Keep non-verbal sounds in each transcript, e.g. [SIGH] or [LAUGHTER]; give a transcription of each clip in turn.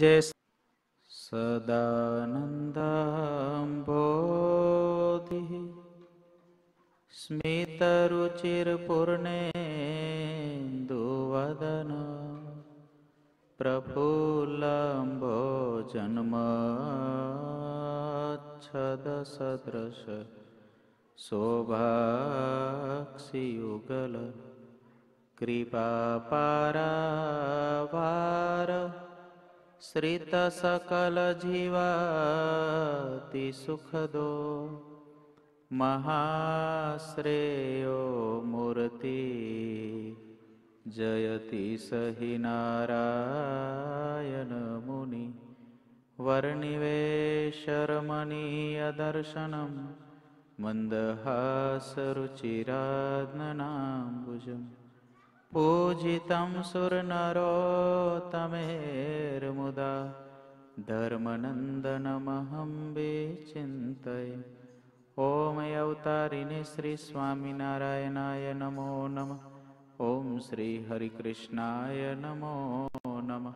जय सदानन्दाम्बोधिः स्मितरुचिर्पूर्णेन्दुवदन प्रफुल्लम्बोजन्मच्छदसदृश शोभाक्षियुगल कृपापारावार श्रितसकलजीवाति सुखदो। महाश्रेयो मूर्ति जयति सहि नारायणमुनि वर्णिवेशरमणीयदर्शनं मन्दहासरुचिरात्मनाम्बुजम् पूजितं सुरनरोतमेर्मुदा धर्मनन्दनमहं विचिन्तये ॐ अवतारिणे श्रीस्वामिनारायणाय नमो नमः। ॐ श्रीहरिकृष्णाय नमो नमः।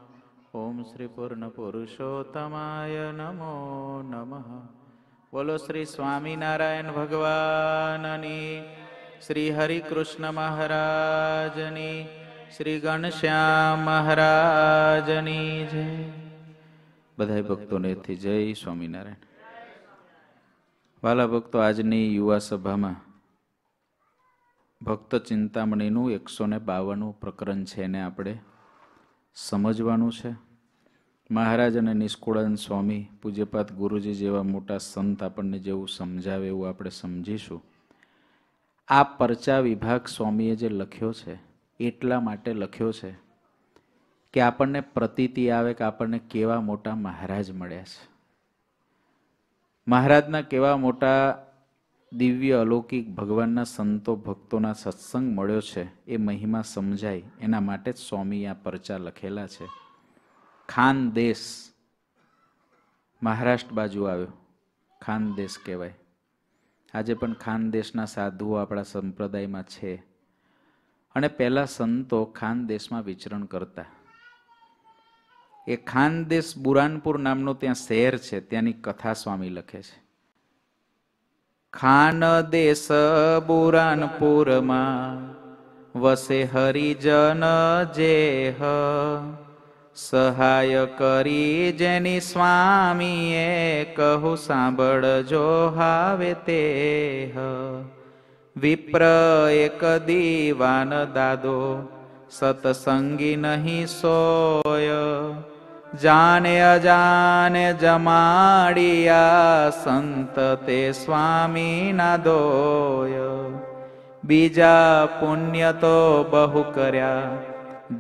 ॐ श्रीपूर्णपुरुषोत्तमाय नमो नमः। बोलो श्री स्वामिनारायण भगवाननी। શ્રી હરિકૃષ્ણ મહારાજની શ્રી ઘનશ્યામ મહારાજની જય બધા ભક્તોને જય સ્વામિનારાયણ. વાલા ભક્તો, આજની યુવા સભામાં ભક્ત ચિંતામણીનું એકસો ને બાવનનું પ્રકરણ છે એને આપણે સમજવાનું છે. મહારાજ અને નિષ્કુળાન સ્વામી પૂજ્યપાત ગુરુજી જેવા મોટા સંત આપણને જેવું સમજાવે એવું આપણે સમજીશું. આ પરચા વિભાગ સ્વામીએ જે લખ્યો છે, એટલા માટે લખ્યો છે કે આપણને પ્રતીતિ આવે કે આપણને કેવા મોટા મહારાજ મળ્યા છે. મહારાજના કેવા મોટા દિવ્ય અલૌકિક ભગવાનના સંતો, ભક્તોના સત્સંગ મળ્યો છે, એ મહિમા સમજાય, એના માટે જ સ્વામી આ પરચા લખેલા છે. ખાનદેશ મહારાષ્ટ્ર બાજુ આવ્યો ખાનદેશ કહેવાય. આજે પણ ખાનદેશના સાધુઓ આપણા સંપ્રદાયમાં છે. અને પહેલા સંતો ખાનદેશમાં વિચરણ કરતા. એ ખાનદેશ બુરાનપુર નામનું ત્યાં શહેર છે, ત્યાંની કથા સ્વામી લખે છે. ખાનદેશ બુરાનપુરમાં વસે હરિજન જેહ સહાય કરી જેની સ્વામીએ કહું, સાંભળજો હાવે તે વિપ્ર એક દીવાન દાદો, સતસંગી નહીં સોય. જાને અજાને જમાડિયા સંત તે સ્વામી ના દોય. બીજા પુણ્ય તો બહુ કર્યા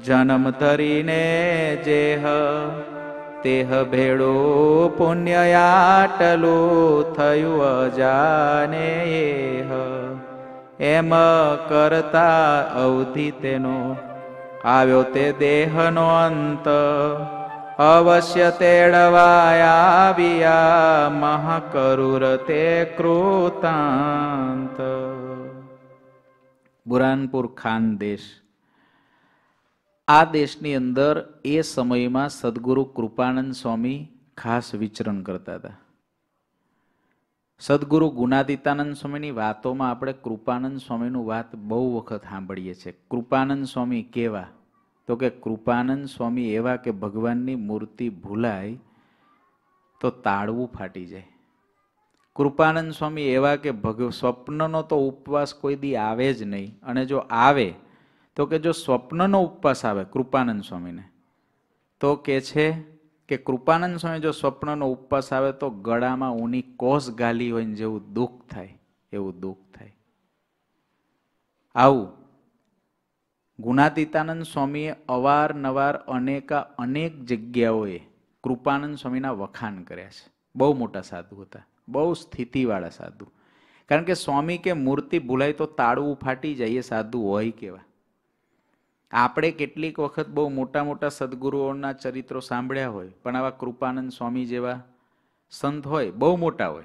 જન્મ ધરીને જેહ, તેહ ભેળો પુણ્ય આટલું થયું અજાને એમ કરતા અવધિ તેનો આવ્યો તે દેહનો અંત. અવશ્ય તેડવાયા મહાકરુર તે કૃતાંત. બુરાનપુર ખાન દેશ. આ દેશની અંદર એ સમયમાં સદગુરુ કૃપાનંદ સ્વામી ખાસ વિચરણ કરતા હતા. સદગુરુ ગુનાદિતાનંદ સ્વામીની વાતોમાં આપણે કૃપાનંદ સ્વામીનું વાત બહુ વખત સાંભળીએ છીએ. કૃપાનંદ સ્વામી કેવા? તો કે કૃપાનંદ સ્વામી એવા કે ભગવાનની મૂર્તિ ભૂલાય તો તાળવું ફાટી જાય. કૃપાનંદ સ્વામી એવા કે ભગ, સ્વપ્નનો તો ઉપવાસ કોઈ દી આવે જ નહીં. અને જો આવે તો કે જો સ્વપ્નનો ઉપવાસ આવે કૃપાનંદ સ્વામીને, તો કે છે કે કૃપાનંદ સ્વામી જો સ્વપ્નનો ઉપવાસ આવે તો ગળામાં ઊની કોસ ગાલી હોય ને જેવું દુઃખ થાય, એવું દુઃખ થાય. આવું. ગુણાતીતાનંદ સ્વામીએ અવારનવાર અનેકા અનેક જગ્યાઓએ કૃપાનંદ સ્વામીના વખાણ કર્યા છે. બહુ મોટા સાધુ હતા, બહુ સ્થિતિવાળા સાધુ. કારણ કે સ્વામી કે મૂર્તિ ભૂલાય તો તાળવું ફાટી જાય એ સાધુ હોય કેવા? આપણે કેટલીક વખત બહુ મોટા મોટા સદગુરુઓના ચરિત્રો સાંભળ્યા હોય, પણ આવા કૃપાનંદ સ્વામી જેવા સંત હોય, બહુ મોટા હોય.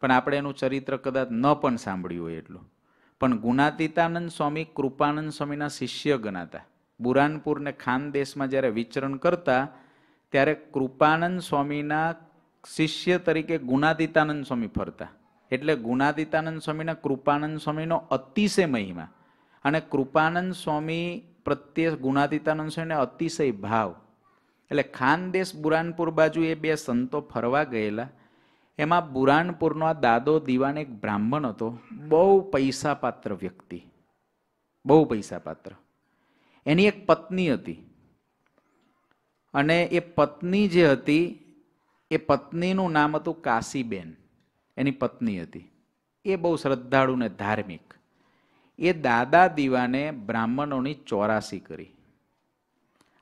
પણ આપણે એનું ચરિત્ર કદાચ ન પણ સાંભળ્યું હોય એટલું. પણ ગુણાતીતાનંદ સ્વામી કૃપાનંદ સ્વામીના શિષ્ય ગણાતા. બુરાનપુર ને ખાનદેશમાં જ્યારે વિચરણ કરતા, ત્યારે કૃપાનંદ સ્વામીના શિષ્ય તરીકે ગુણાતીતાનંદ સ્વામી ફરતા. એટલે ગુણાતીતાનંદ સ્વામીના કૃપાનંદ સ્વામીનો અતિશય મહિમા. અને કૃપાનંદ સ્વામી પ્રત્યે ગુણાતીતાનંદ સ્વામીને અતિશય ભાવ. એટલે ખાનદેશ બુરાનપુર બાજુ એ બે સંતો ફરવા ગયેલા. એમાં બુરાનપુરનો આ દાદો દીવાન એક બ્રાહ્મણ હતો. બહુ પૈસાપાત્ર વ્યક્તિ. બહુ પૈસાપાત્ર. એની એક પત્ની હતી. અને એ પત્ની જે હતી, એ પત્નીનું નામ હતું કાશીબેન. એની પત્ની હતી. એ બહુ શ્રદ્ધાળુ ને ધાર્મિક. એ દાદા દીવાને બ્રાહ્મણોની ચોરાસી કરી.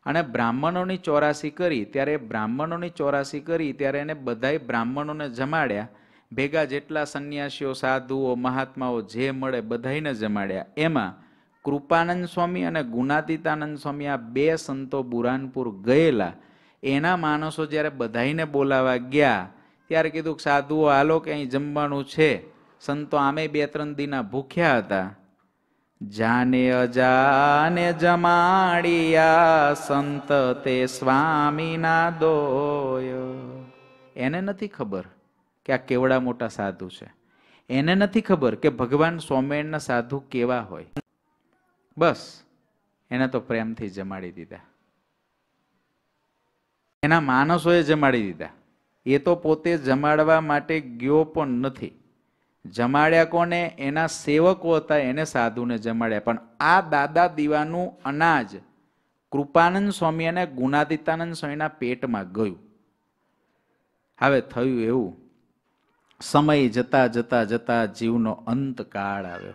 અને બ્રાહ્મણોની ચોરાસી કરી, ત્યારે બ્રાહ્મણોની ચોરાસી કરી, ત્યારે એને બધાય બ્રાહ્મણોને જમાડ્યા. ભેગા જેટલા સંન્યાસીઓ, સાધુઓ, મહાત્માઓ જે મળે બધાઈને જમાડ્યા. એમાં કૃપાનંદ સ્વામી અને ગુણાતીતાનંદ સ્વામી આ બે સંતો બુરાનપુર ગયેલા. એના માણસો જ્યારે બધાઈને બોલાવા ગયા, ત્યારે કીધું કે સાધુઓ, હાલો કે અહીં જમવાનું છે. સંતો આમે બે ત્રણ દીના ભૂખ્યા હતા. જાને અજાને જમાડિયા સંત તે સ્વામીના દોય. એને નથી ખબર કે આ કેવડા મોટા સાધુ છે. એને નથી ખબર કે ભગવાન સ્વામિનારાયણના સાધુ કેવા હોય. બસ, એને તો પ્રેમથી જમાડી દીધા. એના માણસોએ જમાડી દીધા. એ તો પોતે જમાડવા માટે ગયો પણ નથી. જમાડ્યા કોને? એના સેવકો હતા, એને સાધુને જમાડ્યા. પણ આ દાદા દીવાનું અનાજ કૃપાનંદ સ્વામી અને ગુણાતીતાનંદ સ્વામીના પેટમાં ગયું. હવે થયું એવું. સમય જતા જતા જતા જીવનો અંતકાળ આવ્યો.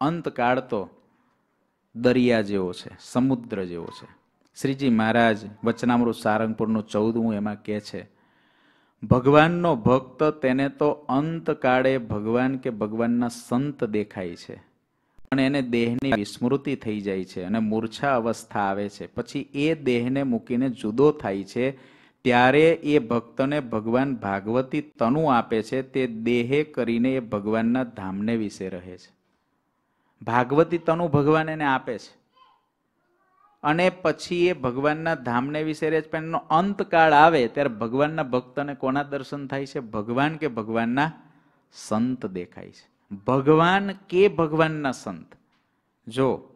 અંતકાળ તો દરિયા જેવો છે, સમુદ્ર જેવો છે. શ્રીજી મહારાજ વચનામૃત સારંગપુરનું ચૌદમું એમાં કહે છે ભગવાનનો ભક્ત તેને તો અંતકાળે ભગવાન કે ભગવાનના સંત દેખાય છે. પણ એને દેહની વિસ્મૃતિ થઈ જાય છે અને મૂર્છા અવસ્થા આવે છે. પછી એ દેહને મૂકીને જુદો થાય છે. ત્યારે એ ભક્તને ભગવાન ભાગવતી તનુ આપે છે. તે દેહે કરીને એ ભગવાનના ધામને વિશે રહે છે. ભાગવતી તનુ ભગવાન એને આપે છે. અને પછી એ ભગવાનના ધામને વિશે રહે પણ એનો અંતકાળ આવે, ત્યારે ભગવાનના ભક્તને કોના દર્શન થાય છે? ભગવાન કે ભગવાનના સંત દેખાય છે. ભગવાન કે ભગવાનના સંત? જો,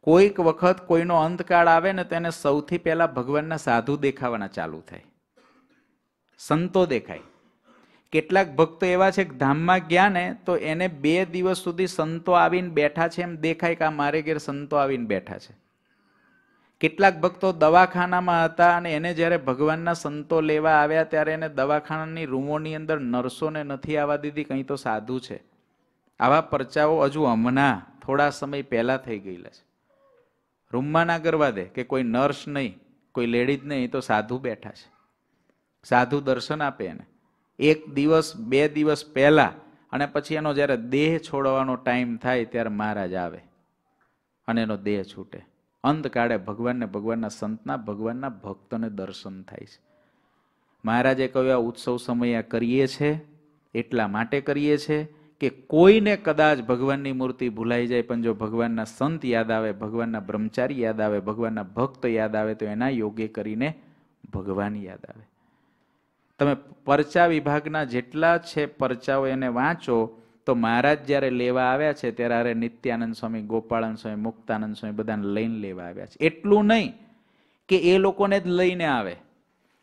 કોઈક વખત કોઈનો અંતકાળ આવે ને તો એને સૌથી પહેલા ભગવાનના સાધુ દેખાવાના ચાલુ થાય. સંતો દેખાય. કેટલાક ભક્તો એવા છે કે ધામમાં ગયા ને તો એને બે દિવસ સુધી સંતો આવીને બેઠા છે એમ દેખાય કે આ મારે ઘેર સંતો આવીને બેઠા છે. કેટલાક ભક્તો દવાખાનામાં હતા અને એને જ્યારે ભગવાનના સંતો લેવા આવ્યા ત્યારે એને દવાખાનાની રૂમોની અંદર નર્સોને નથી આવવા દીધી, કંઈ તો સાધુ છે. આવા પરચાઓ હજુ હમણાં થોડા સમય પહેલાં થઈ ગયેલા છે. રૂમમાં ના કરવા દે કે કોઈ નર્સ નહીં, કોઈ લેડીઝ નહીં તો સાધુ બેઠા છે. સાધુ દર્શન આપે એને. એક દિવસ, બે દિવસ પહેલાં અને પછી એનો જ્યારે દેહ છોડવાનો ટાઈમ થાય ત્યારે મહારાજ આવે અને એનો દેહ છૂટે. અંતકાળે ભગવાનને ભગવાનના સંતના ભગવાનના ભક્તોને દર્શન થાય છે. મહારાજે કહ્યું, આ ઉત્સવ સમય આ કરીએ છે, એટલા માટે કરીએ છે કે કોઈને કદાચ ભગવાનની મૂર્તિ ભૂલાઈ જાય, પણ જો ભગવાનના સંત યાદ આવે, ભગવાનના બ્રહ્મચારી યાદ આવે, ભગવાનના ભક્ત યાદ આવે, તો એના યોગે કરીને ભગવાન યાદ આવે. તમે પરચા વિભાગના જેટલા છે પરચાઓ એને વાંચો તો મહારાજ જ્યારે લેવા આવ્યા છે, ત્યારે નિત્યાનંદ સ્વામી, ગોપાળાનંદ સ્વામી, મુક્તાનંદ સ્વામી બધાને લઈને લેવા આવ્યા છે. એટલું નહીં કે એ લોકોને જ લઈને આવે.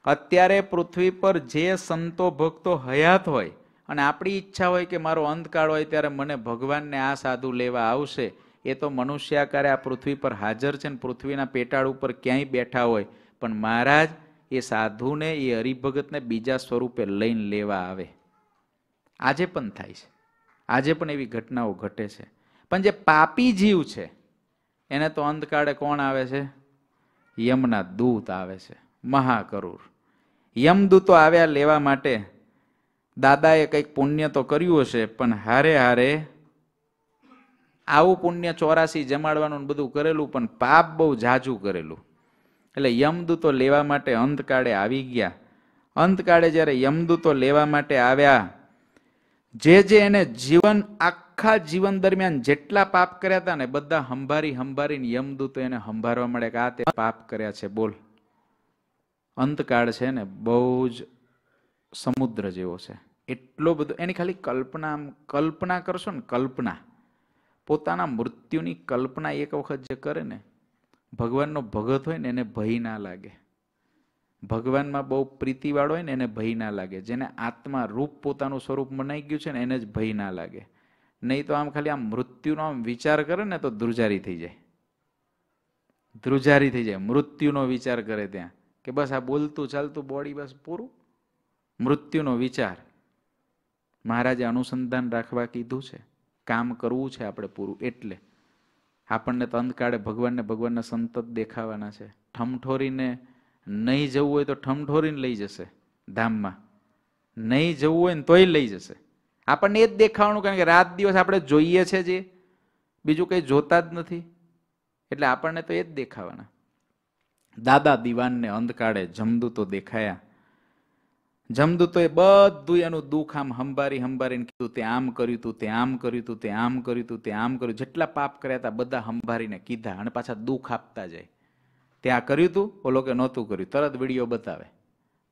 અત્યારે પૃથ્વી પર જે સંતો ભક્તો હયાત હોય અને આપણી ઈચ્છા હોય કે મારો અંતકાળ હોય ત્યારે મને ભગવાનને આ સાધુ લેવા આવશે, એ તો મનુષ્યાકારે આ પૃથ્વી પર હાજર છે ને પૃથ્વીના પેટાળ ઉપર ક્યાંય બેઠા હોય, પણ મહારાજ એ સાધુને, એ હરિભગતને બીજા સ્વરૂપે લઈને લેવા આવે. આજે પણ થાય છે. આજે પણ એવી ઘટનાઓ ઘટે છે. પણ જે પાપી જીવ છે, એને તો અંધકાળે કોણ આવે છે? યમના દૂત આવે છે, મહાકરૂર. યમદૂતો આવ્યા લેવા માટે. દાદાએ કંઈક પુણ્ય તો કર્યું હશે, પણ હારે હારે આવું પુણ્ય ચોરાસી જમાડવાનું બધું કરેલું, પણ પાપ બહુ જાજુ કરેલું. એટલે યમદૂતો લેવા માટે અંતકાળે આવી ગયા. અંતકાળે જ્યારે યમદૂતો લેવા માટે આવ્યા જે જે એને જીવન, આખા જીવન દરમિયાન જેટલા પાપ કર્યા હતા ને બધા હંભારી હંભારીને યમદૂતો એને હંભારવા મળે કે આ તે પાપ કર્યા છે, બોલ. અંતકાળ છે ને બહુ જ સમુદ્ર જેવો છે. એટલો બધો, એની ખાલી કલ્પના કલ્પના કરશો ને કલ્પના. પોતાના મૃત્યુની કલ્પના એક વખત જે કરે ને, ભગવાનનો ભગત હોય ને એને ભય ના લાગે. ભગવાનમાં બહુ પ્રીતિવાળો હોય ને, એને ભય ના લાગે. જેને આત્મા રૂપ પોતાનું સ્વરૂપ મનાઈ ગયું છે ને, એને જ ભય ના લાગે. નહીં તો આમ ખાલી આમ મૃત્યુનો આમ વિચાર કરે ને, તો ધ્રુજારી થઈ જાય. ધ્રુજારી થઈ જાય. મૃત્યુનો વિચાર કરે ત્યાં. કે બસ આ બોલતું ચાલતું બોડી બસ પૂરું. મૃત્યુનો વિચાર. મહારાજે અનુસંધાન રાખવા કીધું છે. કામ કરવું છે આપણે પૂરું. એટલે આપણને તો અંધકાળે ભગવાનને ભગવાનના સંતત દેખાવાના છે. ઠમઠોરીને નહીં જવું હોય તો ઠમઠોરીને લઈ જશે ધામમાં. નહીં જવું હોય ને તોય લઈ જશે. આપણને એ જ દેખાવાનું કારણ કે રાત દિવસ આપણે જોઈએ છે જે. બીજું કંઈ જોતા જ નથી. એટલે આપણને તો એ જ દેખાવાના. દાદા દીવાનને અંધકાળે જમદૂતો દેખાયા. જમદૂતોએ બધું એનું દુઃખ આમ હંબારી હંબારીને કીધું, તે આમ કર્યું તું, તે આમ કર્યું તું, તે આમ કર્યું તું, તે આમ કર્યું. જેટલા પાપ કર્યા હતા, બધા હંભારીને કીધા અને પાછા દુઃખ આપતા જાય. તે આ કર્યું તું? ઓલો કે નહોતું કર્યું? તરત વીડિયો બતાવે.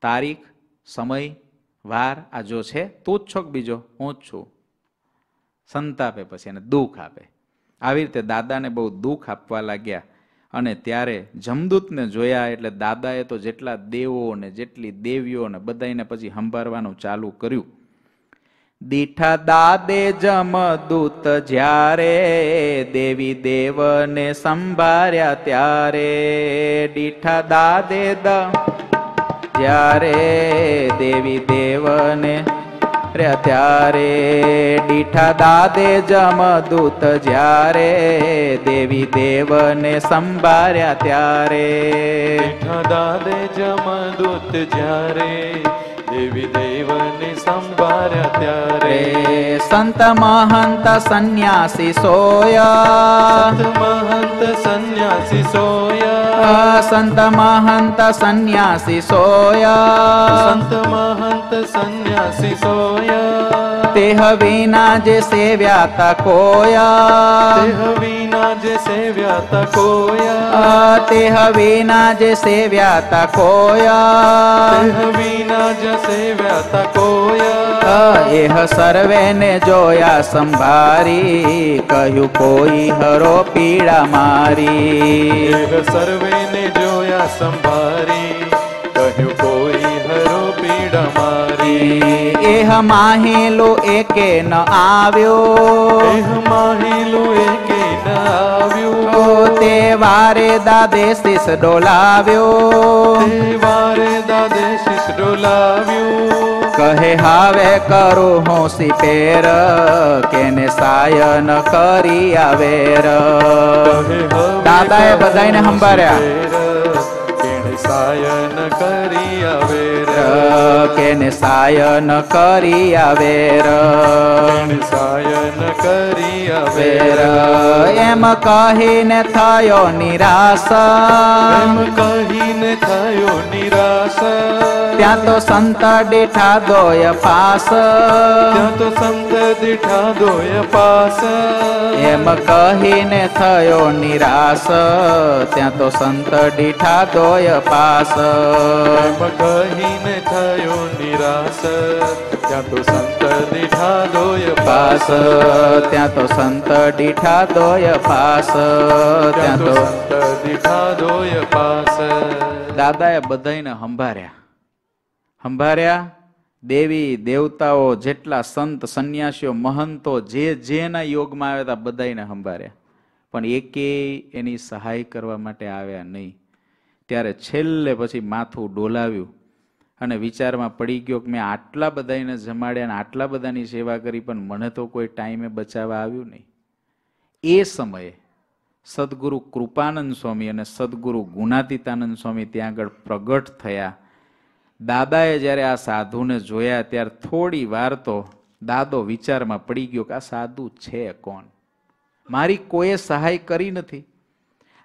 તારીખ, સમય, વાર, આ જો છે, તું જ છો કે બીજો? હું જ છું. સંતાપે પછી એને દુઃખ આપે. આવી રીતે દાદાને બહુ દુઃખ આપવા લાગ્યા અને ત્યારે જમદૂતને જોયા એટલે દાદાએ તો જેટલા દેવો ને જેટલી દેવીઓ ને બધાને પછી સંભાળવાનું ચાલુ કર્યું. દીઠા દાદે જમદૂત જ્યારે દેવી દેવને સંભાર્યા ત્યારે દીઠા દાદે દ જ્યારે દેવી દેવને ત્યારે દીઠા દાદે જમદૂત જ્યારે દેવી દેવને સંભાર્યા ત્યારે દીઠા દાદે જમદૂત જ્યારે દેવી દેવને સંભાળ્યા ત્યારે સંત મહંત સંન્યાસી સોયા. સંત મહંત સંન્યાસી સોયા. સંત મહંત સંન્યાસી સોયા. સંત મહંત સંન્યાસી સોયા. તેહ વિના જે સેવ્યા તા કોયા. દેહ વિના જે સેવ્યા તા કોયા. તેહ વિના જે સેવ્યા તા કોયા. દેહ વિના જે સેવ્યા તા કોયા. એહ સર્વેને જોયા સંભારી કહ્યું કોઈ હરો પીડા મારી. દેહ સર્વેને જોયા સંભારી કહ્યું કોઈ હરો પીડા મારી. એહ માહિલો એકે ન આવ્યો. દેહ માહિલું એકે ન આવ્યો. તે વારે દાદે શીશ ડોલાવ્યો. તે વારે દાદે શીશ ડોલાવ્યું. કહે હવે કરો હું સિપેર કેને સાયન કરી આવેર. દાદાએ બધાને સંભાળ્યા. સાયન કરી કેને સાયન કરી આવેર? સાયન કરી વેર આવેર? એમ કહીને થયો નિરાશ. એમ કહીને થયો નિરાશ. ત્યાં તો સંત દીઠા દોય પાસ. ત્યાં તો સંત દીઠા દોય પાસ. એમ કહીને થયો નિરાશ. ત્યાં તો સંત દીઠા દોય પાસ. એમ કહીને થયો નિરાશ. ત્યાં તો સંત દીઠા દોય પાસ. ત્યાં તો સંત દીઠા દોય પાસ. ત્યાં તો તો સંત દીઠા દોય પાસ. દાદાએ બધાને સંભાર્યા સંભાર્યા દેવી દેવતાઓ જેટલા સંત સંન્યાસીઓ મહંતો જે જેના યોગમાં આવ્યા હતા બધાને સંભાળ્યા. પણ એકે એની સહાય કરવા માટે આવ્યા નહીં. ત્યારે છેલ્લે પછી માથું ડોલાવ્યું. અને વિચારમાં પડી ગયો કે મેં આટલા બધાને જમાડ્યા અને આટલા બધાની સેવા કરી, પણ મને તો કોઈ ટાઈમે બચાવવા આવ્યું નહીં. એ સમયે સદગુરુ કૃપાનંદ સ્વામી અને સદગુરુ ગુણાતીતાનંદ સ્વામી ત્યાં આગળ પ્રગટ થયા. દાદાએ જ્યારે આ સાધુને જોયા, ત્યારે થોડી વાર તો દાદો વિચારમાં પડી ગયો કે આ સાધુ છે કોણ? મારી કોઈએ સહાય કરી નથી.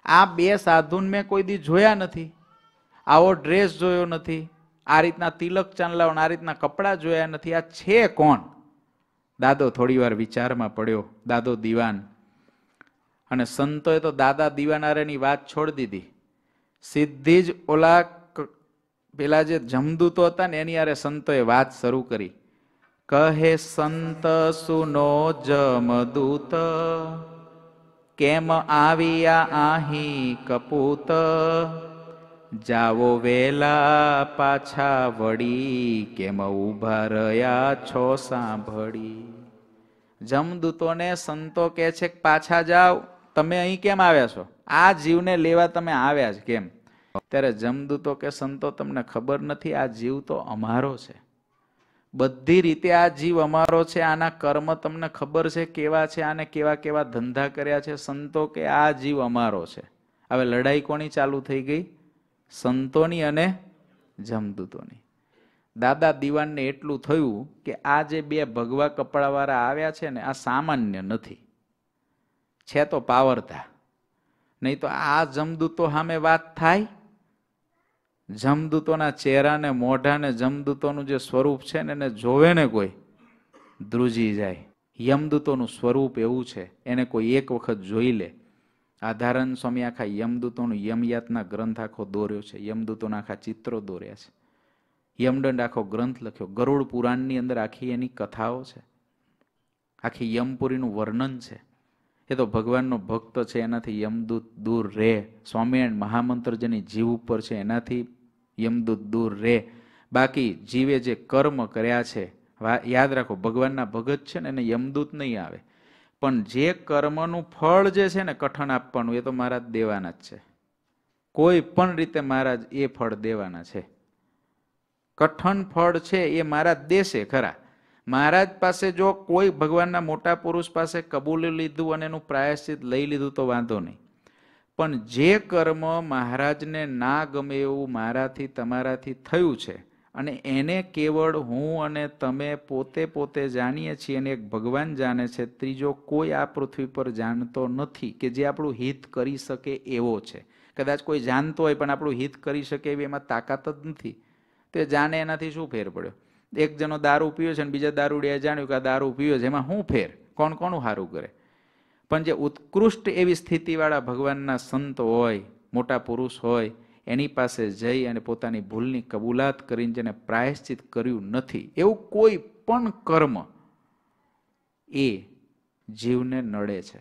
આ બે સાધુને મેં કોઈ દી જોયા નથી. આવો ડ્રેસ જોયો નથી. આ રીતના તિલક ચાંદલાઓને આ રીતના કપડાં જોયા નથી. આ છે કોણ? દાદો થોડી વાર વિચારમાં પડ્યો. દાદો દીવાન. અને સંતોએ તો દાદા દીવાનારાની વાત છોડી દીધી. સીધી જ ઓલા પેલા જે જમદૂતો હતા ને એની યારે સંતોએ વાત શરૂ કરી. કહે, સંત, સુનો જમદૂત, કેમ આવ્યા આહી કપૂત? જાવો વેલા પાછા વળી કેમ ઊભા રહ્યા છો સાંભળી. જમદૂતોને સંતો કહે છે કે પાછા જાઓ, તમે અહીં કેમ આવ્યા છો? આ જીવને લેવા તમે આવ્યા જ કેમ? ત્યારે જમદૂતો કે સંતો તમને ખબર નથી, આ જીવ તો અમારો છે. બધી રીતે આ જીવ અમારો છે, આના કર્મ તમને ખબર છે કેવા છે, આને કેવા કેવા ધંધા કર્યા છે. સંતો કે આ જીવ અમારો છે. હવે લડાઈ કોની ચાલુ થઈ ગઈ? સંતોની અને જમદૂતોની. દાદા દીવાનને એટલું થયું કે આ જે બે ભગવા કપડાવાળા આવ્યા છે ને, આ સામાન્ય નથી. છે તો પાવરતા નહીં તો આ જમદૂતો સામે વાત થાય? જમદૂતોના ચહેરાને, મોઢાને, જમદૂતોનું જે સ્વરૂપ છે ને, એને જોવે ને કોઈ, ધ્રુજી જાય. યમદૂતોનું સ્વરૂપ એવું છે, એને કોઈ એક વખત જોઈ લે. આધારન સ્વામી આખા યમદૂતોનું યમયાતના ગ્રંથ આખો દોર્યો છે. યમદૂતોના આખા ચિત્રો દોર્યા છે. યમદંડ આખો ગ્રંથ લખ્યો. ગરુડ પુરાણની અંદર આખી એની કથાઓ છે. આખી યમપુરીનું વર્ણન છે. એ તો ભગવાનનો ભક્ત છે, એનાથી યમદૂત દૂર રહે. સ્વામિનારાયણ મહામંત્ર જેની જીવ ઉપર છે, એનાથી યમદૂત દૂર રહે. બાકી જીવે જે કર્મ કર્યા છે યાદ રાખો, ભગવાનના ભગત છે ને, એને યમદૂત નહીં આવે. પણ જે કર્મનું ફળ જે છે ને કઠણ આપવાનું, એ તો મહારાજ દેવાના જ છે. કોઈ પણ રીતે મહારાજ એ ફળ દેવાના છે. કઠણ ફળ છે એ મહારાજ દેશે ખરા. મહારાજ પાસે જો કોઈ ભગવાનના મોટા પુરુષ પાસે કબૂલી લીધું અને એનું પ્રાયશ્ચિત લઈ લીધું તો વાંધો નહીં. પણ જે કર્મ મહારાજને ના ગમે એવું મારાથી, તમારાથી થયું છે અને એને કેવળ હું અને તમે પોતે પોતે જાણીએ છીએ અને એક ભગવાન જાણે છે, ત્રીજો કોઈ આ પૃથ્વી પર જાણતો નથી કે જે આપણું હિત કરી શકે એવો છે. કદાચ કોઈ જાણતો હોય પણ આપણું હિત કરી શકે એવી એમાં તાકાત જ નથી. તે જાણે એનાથી શું ફેર પડ્યો? એક જણો દારૂ પીયો છે અને બીજા દારૂડિયા જાણ્યું કે આ દારૂ પીવો છે, એમાં શું ફેર? કોણ કોનું સારું કરે? પણ જે ઉત્કૃષ્ટ એવી સ્થિતિવાળા ભગવાનના સંત હોય, મોટા પુરુષ હોય એની પાસે જઈ અને પોતાની ભૂલની કબૂલાત કરીને જેને પ્રાયશ્ચિત કર્યું નથી, એવું કોઈ પણ કર્મ એ જીવને નડે છે.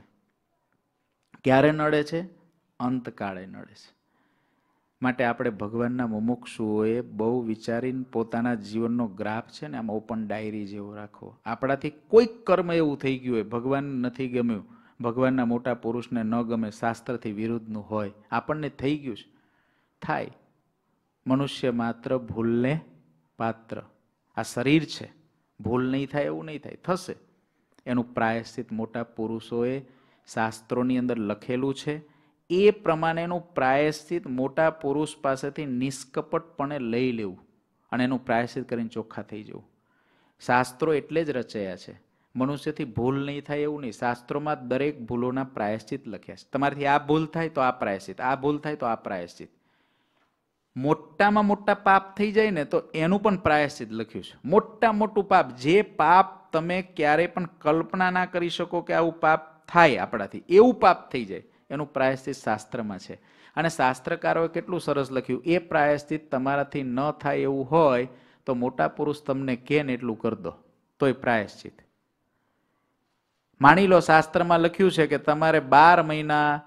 ક્યારે નડે છે? અંતકાળે નડે છે. માટે આપણે ભગવાનના મુમુક્ષુઓએ બહુ વિચારીને પોતાના જીવનનો ગ્રાફ છે ને આમ ઓપન ડાયરી જેવો રાખવો. આપણાથી કોઈક કર્મ એવું થઈ ગયું હોય, ભગવાન નથી ગમ્યું, ભગવાનના મોટા પુરુષને ન ગમે, શાસ્ત્રથી વિરુદ્ધનું હોય, આપણને થઈ ગયું છે. થાય. મનુષ્ય માત્ર ભૂલને પાત્ર. આ શરીર છે. ભૂલ નહીં થાય, એવું નહીં થાય, થશે. એનું પ્રાયશ્ચિત મોટા પુરુષોએ શાસ્ત્રોની અંદર લખેલું છે, એ પ્રમાણેનું પ્રાયશ્ચિત મોટા પુરુષ પાસેથી નિષ્કપટપણે લઈ લેવું અને એનું પ્રાયશ્ચિત કરીને ચોખ્ખા થઈ જવું. શાસ્ત્રો એટલે જ રચાયા છે. મનુષ્યથી ભૂલ નહીં થાય એવું નહીં. શાસ્ત્રોમાં દરેક ભૂલોના પ્રાયશ્ચિત લખ્યા છે. તમારાથી આ ભૂલ થાય તો આ પ્રાયશ્ચિત, આ ભૂલ થાય તો આ પ્રાયશ્ચિત. મોટામાં મોટા પાપ થઈ જાય ને તો એનું પણ પ્રાયશ્ચિત લખ્યું છે. મોટા મોટું પાપ, જે પાપ તમે ક્યારે પણ કલ્પના ના કરી શકો કે આવું પાપ થાય આપણાથી, એવું પાપ થઈ જાય, એનું પ્રાયશ્ચિત શાસ્ત્રમાં છે. અને શાસ્ત્રકારોએ કેટલું સરસ લખ્યું, એ પ્રાયશ્ચિત તમારાથી ન થાય એવું હોય તો મોટા પુરુષ તમને કે ને એટલું કરી દો. તોય પ્રાયશ્ચિત. માની લો શાસ્ત્રમાં લખ્યું છે કે તમારે બાર મહિના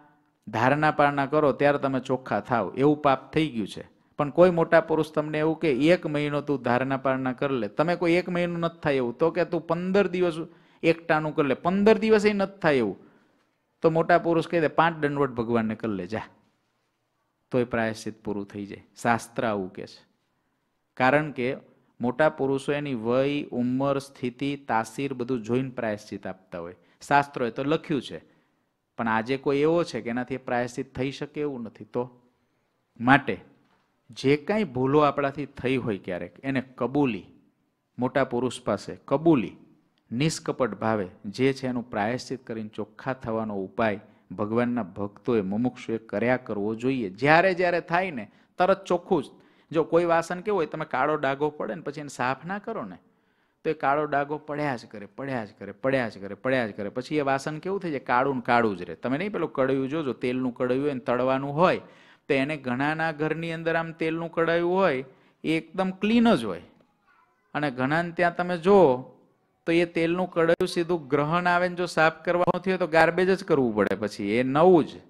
ધારણા પારણા કરો, ત્યારે તમે ચોખ્ખા થાવ એવું પાપ થઈ ગયું છે. પણ કોઈ મોટા પુરુષ તમને એવું કે એક મહિનો તું ધારણા પારણા કરી લે. તમે કોઈ એક મહિનો નથી થાય એવું. તો કે તું પંદર દિવસ એકટાનું કરી લે. પંદર દિવસે નથી થાય એવું. તો મોટા પુરુષ કહી દે પાંચ દંડવટ ભગવાનને કરી લે, જા. તોય પ્રાયશ્ચિત પૂરું થઈ જાય. શાસ્ત્ર આવું કે છે. કારણ કે મોટા પુરુષો એની વય, ઉંમર, સ્થિતિ, તાસીર બધું જોઈને પ્રાયશ્ચિત આપતા હોય. શાસ્ત્રોએ તો લખ્યું છે. પણ આજે કોઈ એવો છે કે એનાથી પ્રાયશ્ચિત થઈ શકે એવું નથી. તો માટે જે કાંઈ ભૂલો આપણાથી થઈ હોય ક્યારેક, એને કબૂલી, મોટા પુરુષ પાસે કબૂલી, નિષ્કપટ ભાવે જે છે એનું પ્રાયશ્ચિત કરીને ચોખ્ખા થવાનો ઉપાય ભગવાનના ભક્તોએ મુમુક્ષુએ કર્યા કરવો જોઈએ. જ્યારે જ્યારે થાય ને, તરત ચોખ્ખું જ. જો કોઈ વાસણ કેવું હોય, તમે કાળો ડાઘો પડે ને પછી એને સાફ ના કરો ને, તો એ કાળો ડાઘો પડ્યા જ કરે, પડ્યા જ કરે, પડ્યા જ કરે, પડ્યા જ કરે. પછી એ વાસણ કેવું થઈ જાય, કાળું ને કાળું જ રહે. તમે નહીં પેલું કડવ્યું જોજો, તેલનું કડવ્યું હોય તળવાનું હોય તો એને ઘણાના ઘરની અંદર આમ તેલનું કડાયું હોય, એ એકદમ ક્લીન જ હોય. અને ઘણાને ત્યાં તમે જુઓ, તો એ તેલનું કઢાયું સીધું ગ્રહણ આવે ને જો સાફ કરવાનું થયું તો ગાર્બેજ જ કરવું પડે પછી. એ નવું જ.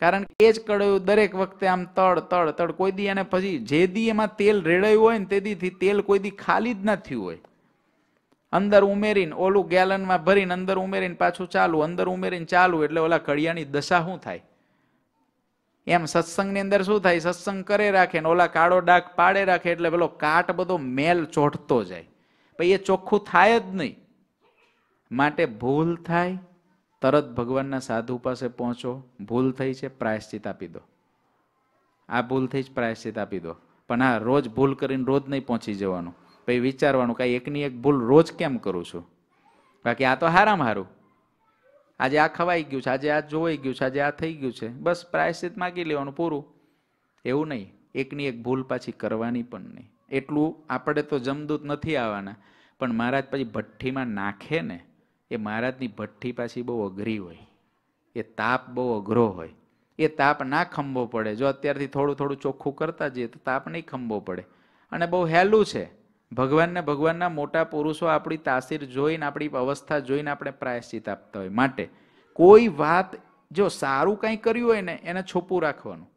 કારણ કે એ જ કઢાયું દરેક વખતે આમ તળ તળ તળ, કોઈ દી એને પછી જે દી એમાં તેલ રેડાયું હોય ને તે દીથી તેલ કોઈ દી ખાલી જ ના થયું હોય. અંદર ઉમેરીને ઓલું ગેલનમાં ભરીને અંદર ઉમેરીને પાછું ચાલુ અંદર ઉમેરીને ચાલુ એટલે ઓલા કડિયાની દશા શું થાય? એમ સત્સંગની અંદર શું થાય? સત્સંગ કરે રાખે ને ઓલા કાળો ડાક પાડે રાખે એટલે પેલો કાટ બધો મેલ ચોંટતો જાય. પછી એ ચોખ્ખું થાય જ નહીં. માટે ભૂલ થાય, તરત ભગવાનના સાધુ પાસે પહોંચો. ભૂલ થઈ છે, પ્રાયશ્ચિત આપી દો. આ ભૂલ થઈ જ પ્રાયશ્ચિત આપી દો. પણ હા રોજ ભૂલ કરીને રોજ નહીં પહોંચી જવાનું. પછી વિચારવાનું કાંઈ એકની એક ભૂલ રોજ કેમ કરું છું? બાકી આ તો હારામાં હારું. આજે આ ખવાઈ ગયું છે, આજે આ જોવાઈ ગયું છે, આજે આ થઈ ગયું છે. બસ પ્રાયશ્ચિત માગી લેવાનું પૂરું. એવું નહીં, એકની એક ભૂલ પાછી કરવાની પણ નહીં. એટલું આપણે તો જમદૂત નથી આવવાના. પણ મહારાજ પછી ભઠ્ઠીમાં નાખે ને, એ મહારાજની ભઠ્ઠી પાછી બહુ અઘરી હોય. એ તાપ બહુ અઘરો હોય. એ તાપ ના ખંભો પડે. જો અત્યારથી થોડું થોડું ચોખ્ખું કરતા જઈએ તો તાપ નહીં ખંભો પડે. અને બહુ હેલું છે. ભગવાનને ભગવાનના મોટા પુરુષો આપણી તાસીર જોઈને, આપણી અવસ્થા જોઈને આપણે પ્રાયશ્ચિત આપતા હોય. માટે કોઈ વાત જો સારું કંઈ કર્યું હોય ને, એને છોપું રાખવાનું.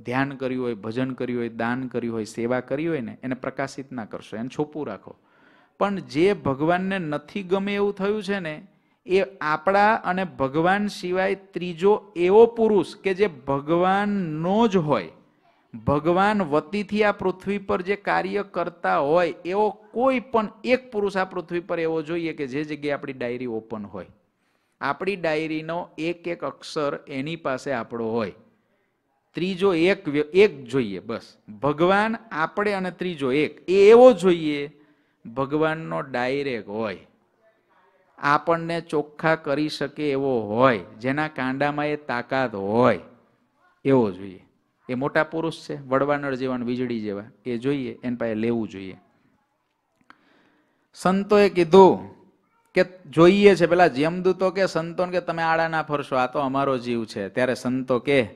ધ્યાન કર્યું હોય, ભજન કર્યું હોય, દાન કર્યું હોય, સેવા કરી હોય ને, એને પ્રકાશિત ના કરશો, એને છોપું રાખો. પણ જે ભગવાનને નથી ગમે એવું થયું છે ને, એ આપણા અને ભગવાન સિવાય ત્રીજો એવો પુરુષ કે જે ભગવાનનો જ હોય ભગવાન વતીથી આ પૃથ્વી પર જે કાર્ય કરતા હોય, એવો કોઈ પણ એક પુરુષ આ પૃથ્વી પર એવો જોઈએ કે જે જગ્યાએ આપણી ડાયરી ઓપન હોય. આપણી ડાયરીનો એક એક અક્ષર એની પાસે આપણો હોય. ત્રીજો એક એક જોઈએ બસ. ભગવાન આપણે અને ત્રીજો એક. એ એવો જોઈએ, ભગવાનનો ડાયરેક્ટ હોય. આપણને ચોખ્ખા કરી શકે એવો હોય. જેના કાંડામાં એ તાકાત હોય. એવો જોઈએ. એ મોટા પુરુષ છે વડવાનળ જેવા વીજળી જેવા. એ જોઈએ, એની પાસે લેવું જોઈએ. સંતોએ કીધું કે જોઈએ છે, પેલા જમદૂતો કે સંતોને કે તમે આડા ના ફરશો, આ તો અમારો જીવ છે. ત્યારે સંતો કે,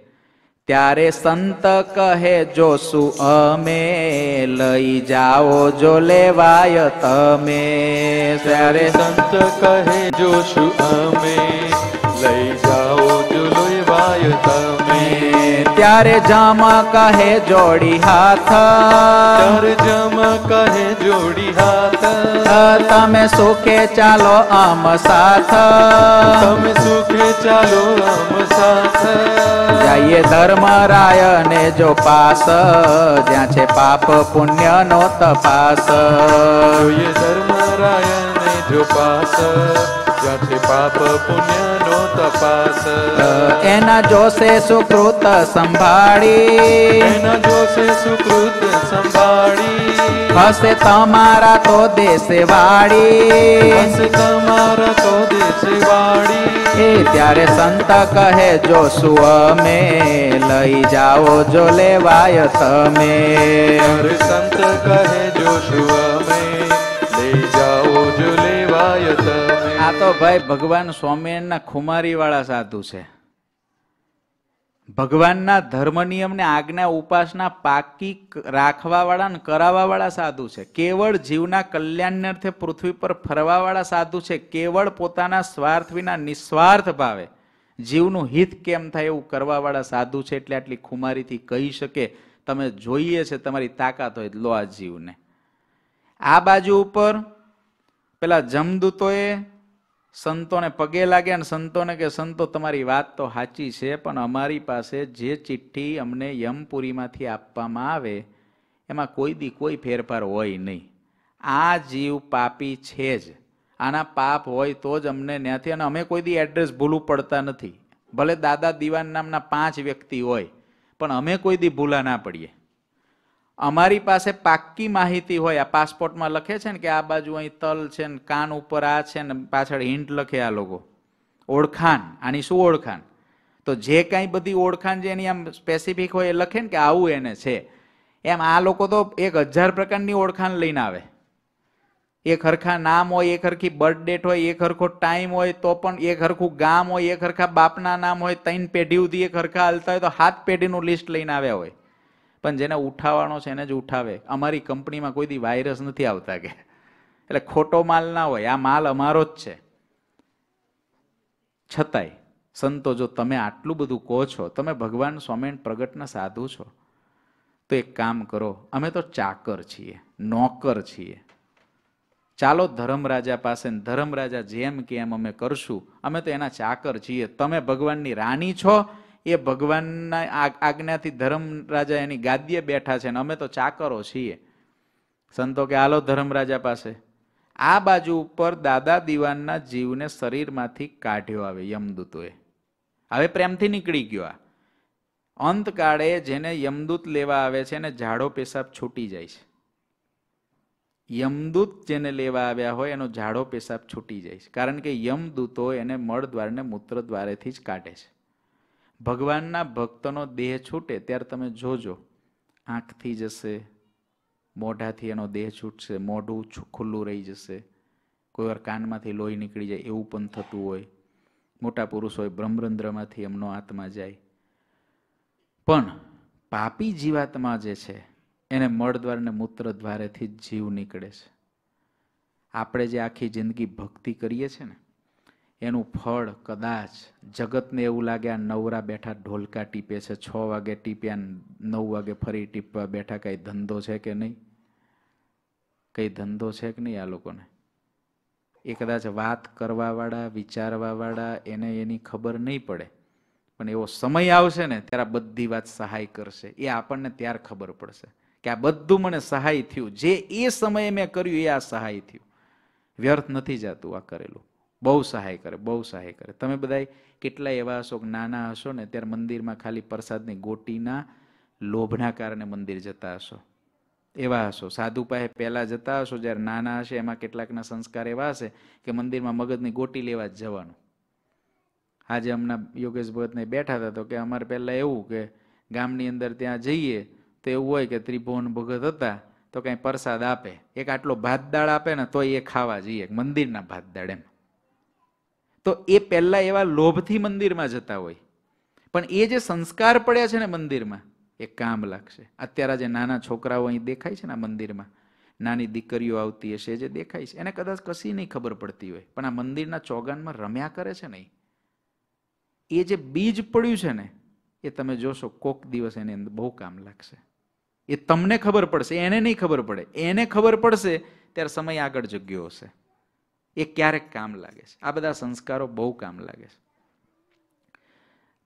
ત્યારે સંત કહે જો શું અમે લઈ જાઓ, જો લેવાય તમે. ત્યારે સંત કહે જોશું અમે લઈ જાઓ, જો લોહીવાય તમે. ત્યારે જામા કહે જોડી હાથ. ત્યારે જમ કહે જોડી હાથ. તમે સુખે ચાલો આમ સાથ. તમે સુખે ચાલો આમ સાથ. જઈએ ધર્મરાય ને જો પાસ. જ્યાં છે પાપ પુણ્ય નો તપાસ. જોઈએ ધર્મરાયને જો પાસ. જ્યાં પાપ પુણ્યનો તપાસ. એના જોશે સુકૃત સંભાળી. એના જોશે સુકૃત સંભાળી. હશે તમારા તો દેશે વાળી. હશે તમારા તો દેશે વાળી. એ ત્યારે સંત કહે જો શું અમે લઈ જાઓ જો લેવાય તમે. સંત કહે જો અમે લઈ જાઓ જો લેવાય તમે. આ તો ભાઈ ભગવાન સ્વામિનારાયણના ખુમારી વાળા સાધુ છે. ભગવાનના ધર્મ નિયમને આજ્ઞા ઉપાસના પાકી રાખવા વાળા ને કરાવવા વાળા સાધુ છે. કેવળ જીવના કલ્યાણને અર્થે પૃથ્વી પર ફરવા વાળા સાધુ છે. કેવળ પોતાના સ્વાર્થ વિના નિસ્વાર્થ ભાવે જીવનું હિત કેમ થાય એવું કરવા વાળા સાધુ છે એટલે આટલી ખુમારીથી કહી શકે. તમે જોઈએ છે, તમારી તાકાત હોય લો આ જીવને. આ બાજુ ઉપર પેલા જમદૂતોએ સંતોને પગે લાગ્યા અને સંતોને કે, સંતો, તમારી વાત તો સાચી છે, પણ અમારી પાસે જે ચિઠ્ઠી અમને યમપુરીમાંથી આપવામાં આવે, એમાં કોઈ દી કોઈ ફેરફાર હોય નહીં. આ જીવ પાપી છે જ. આના પાપ હોય તો જ અમને ત્યાંથી અને અમે કોઈ દી એડ્રેસ ભૂલું પડતા નથી. ભલે દાદા દીવાન નામના પાંચ વ્યક્તિ હોય, પણ અમે કોઈ દી ભૂલા ના પડીએ. અમારી પાસે પાક્કી માહિતી હોય, આ પાસપોર્ટમાં લખે છે ને કે આ બાજુ અહીં તલ છે ને કાન ઉપર આ છે ને પાછળ હિન્ટ લખે આ લોકો. ઓળખાણ. આની શું ઓળખાણ? તો જે કાંઈ બધી ઓળખાણ જે એની આમ સ્પેસિફિક હોય એ લખે ને કે આવું એને છે. એમ આ લોકો તો એક હજાર પ્રકારની ઓળખાણ લઈને આવે. એક હરખા નામ હોય, એક હરખી બર્થ ડેટ હોય, એક હરખો ટાઈમ હોય તો પણ એક હરખું ગામ હોય, એક હરખા બાપના નામ હોય, ત્રણ પેઢી સુધી એક હરખા હાલતા હોય તો હાથ પેઢીનું લિસ્ટ લઈને આવ્યા હોય. પણ જેને ઉઠાવવાનો છે એને જ ઉઠાવે. અમારી કંપનીમાં કોઈ દી વાયરસ નથી આવતા કે. એટલે ખોટો માલ ના હોય, આ માલ અમારો જ છે. છતાંય, સંતો જો તમે આટલું બધું કહો છો, તમે ભગવાન સ્વામિનારાયણ પ્રગટના સાધુ છો, તો એક કામ કરો, અમે તો ચાકર છીએ, નોકર છીએ. ચાલો ધર્મરાજા પાસે ધર્મરાજા જેમ કે એમ અમે કરશું, અમે તો એના ચાકર છીએ. તમે ભગવાનની રાણી છો એ ભગવાનના આજ્ઞાથી આજ્ઞાથી ધર્મરાજા એની ગાદીએ બેઠા છે ને અમે તો ચાકરો છીએ. સંતો કે, હાલો ધર્મરાજા પાસે. આ બાજુ ઉપર દાદા દીવાનના જીવને શરીરમાંથી કાઢ્યો આવે યમદૂતોએ. હવે પ્રેમથી નીકળી ગયો આ. અંતકાળે જેને યમદૂત લેવા આવે છે એને ઝાડો પેશાબ છૂટી જાય છે. યમદૂત જેને લેવા આવ્યા હોય એનો ઝાડો પેશાબ છૂટી જાય છે. કારણ કે યમદૂતો એને મળ દ્વારને મૂત્ર દ્વારેથી જ કાઢે છે. ભગવાનના ભક્તનો દેહ છૂટે ત્યારે તમે જોજો, આંખથી જશે, મોઢાથી એનો દેહ છૂટશે, મોઢું ખુલ્લું રહી જશે. કોઈ વાર કાનમાંથી લોહી નીકળી જાય એવું પણ થતું હોય. મોટા પુરુષ હોય, બ્રહ્મરંધ્રમાંથી એમનો આત્મા જાય. પણ પાપી જીવાત્મા જે છે, એને મળદ્વાર ને મૂત્ર દ્વારેથી જ જીવ નીકળે છે. આપણે જે આખી જિંદગી ભક્તિ કરીએ છીએ ને એનું ફળ કદાચ જગતને એવું લાગે આ નવરા બેઠા ઢોલકા ટીપે છે, છ વાગે ટીપ્યા નવ વાગે ફરી ટીપવા બેઠા, કંઈ ધંધો છે કે નહીં? કંઈ ધંધો છે કે નહીં આ લોકોને? એ કદાચ વાત કરવાવાળા, વિચારવાવાળા, એને એની ખબર નહીં પડે. પણ એવો સમય આવશે ને, ત્યારે બધી વાત સહાય કરશે. એ આપણને ત્યાર ખબર પડશે કે આ બધું મને સહાય થયું. જે એ સમયે મેં કર્યું, એ આ સહાય થયું. વ્યર્થ નથી જાતું આ કરેલું. બહુ સહાય કરે, બહુ સહાય કરે. તમે બધા કેટલા એવા હશો નાના હશો ને ત્યારે મંદિરમાં ખાલી પ્રસાદની ગોટીના લોભના કારણે મંદિર જતા હશો. એવા હશો. સાધુ પાસે પહેલાં જતા હશો જ્યારે નાના હશે, એમાં કેટલાકના સંસ્કાર એવા હશે કે મંદિરમાં મગજની ગોટી લેવા જ જવાનું. આજે હમણાં યોગેશ ભગતને બેઠા હતા તો કે અમારે પહેલાં એવું કે ગામની અંદર ત્યાં જઈએ તો એવું હોય કે ત્રિભુવન ભગત હતા તો કાંઈ પ્રસાદ આપે. એક આટલો ભાત દાળ આપે ને તો એ ખાવા જઈએ. મંદિરના ભાત દાળ એમ. તો એ પહેલા એવા લોભથી મંદિરમાં જતા હોય. પણ એ જે સંસ્કાર પડ્યા છે ને મંદિરમાં, એ કામ લાગશે. અત્યારે જે નાના છોકરાઓ અહીં દેખાય છે ને આ મંદિરમાં, નાની દીકરીઓ આવતી હશે જે દેખાય છે, એને કદાચ કશી નહીં ખબર પડતી હોય. પણ આ મંદિરના ચોગાનમાં રમ્યા કરે છે નહીં એ જે બીજ પડ્યું છે ને, એ તમે જોશો કોક દિવસ એની અંદર બહુ કામ લાગશે. એ તમને ખબર પડશે, એને નહીં ખબર પડે. એને ખબર પડશે, ત્યારે સમય આગળ જગ્યો હશે. એ ક્યારેક કામ લાગે છે. આ બધા સંસ્કારો બહુ કામ લાગે છે.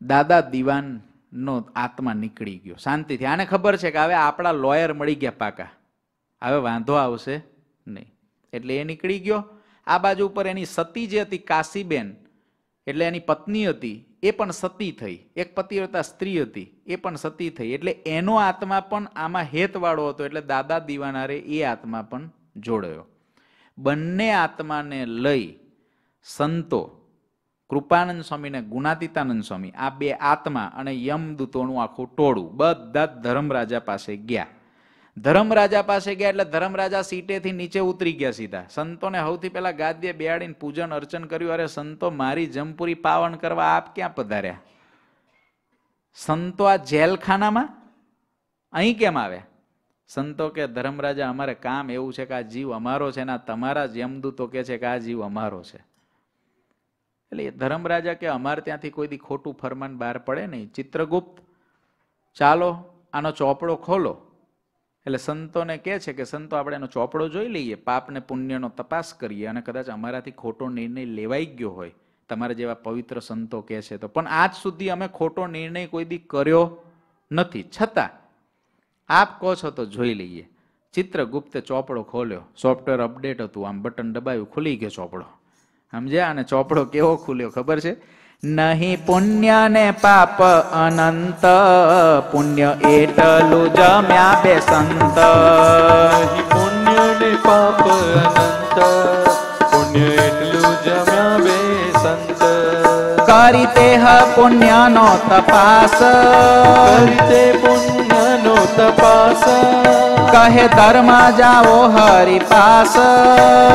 દાદા દીવાનનો આત્મા નીકળી ગયો. શાંતિથી. આને ખબર છે કે હવે આપણા લોયર મળી ગયા પાકા. હવે વાંધો આવશે નહીં. એટલે એ નીકળી ગયો. આ બાજુ ઉપર એની સતી જે હતી, કાશીબેન, એટલે એની પત્ની હતી, એ પણ સતી થઈ. એક પતિવ્રતા સ્ત્રી હતી. એ પણ સતી થઈ. એટલે એનો આત્મા પણ આમાં હેતવાળો હતો. એટલે દાદા દીવાનારે એ આત્મા પણ જોડાયો. બંને આત્માને લઈ સંતો, કૃપાનંદ સ્વામી ને ગુણાતીતાનંદ સ્વામી, આ બે આત્મા અને યમદૂતોનું આખું ટોળું, બધા જ ધર્મરાજા પાસે ગયા. ધર્મરાજા પાસે ગયા એટલે ધર્મરાજા સીટેથી નીચે ઉતરી ગયા સીધા. સંતોને સૌથી પહેલા ગાદ્ય બેહાડીને પૂજન અર્ચન કર્યું, અરે સંતો, મારી જમપુરી પાવન કરવા આપ ક્યાં પધાર્યા? સંતો આ જેલખાનામાં? અહીં કેમ આવ્યા? સંતો કે ધર્મરાજા, અમારે કામ એવું છે કે આ જીવ અમારો છે ને તમારા જ યમદૂતો કે છે કે આ જીવ અમારો છે. એટલે એ ધર્મરાજા કે અમારે ત્યાંથી કોઈ દી ખોટું ફરમાન બહાર પડે નહીં. ચિત્રગુપ્ત, ચાલો આનો ચોપડો ખોલો. એટલે સંતોને કહે છે કે, સંતો, આપણે એનો ચોપડો જોઈ લઈએ, પાપને પુણ્યનો તપાસ કરીએ. અને કદાચ અમારાથી ખોટો નિર્ણય લેવાઈ ગયો હોય, તમારા જેવા પવિત્ર સંતો કહે છે તો. પણ આજ સુધી અમે ખોટો નિર્ણય કોઈ દી કર્યો નથી. છતાં આપ કહો છો તો જોઈ લઈએ. ચિત્રગુપ્ત ચોપડો ખોલ્યો. સોફ્ટવેર અપડેટ હતું. આમ બટન દબાવ્યું. ખુલી ગયો ચોપડો. સમજ્યા? અને ચોપડો કેવો ખુલ્યો ખબર છે? નહીં પુણ્ય ને પાપ અનંત. પુણ્ય એટલું જમ્યા બે સંત. પુણ્ય ને પાપ અનંત. પુણ્ય એટલું જમ્યા બે સંત. કરી તેહ પુણ્યનો તપાસ. કરી તે પુણ્યનો પાસ. કહે ધર્મ જાઓ હરિ પાસ.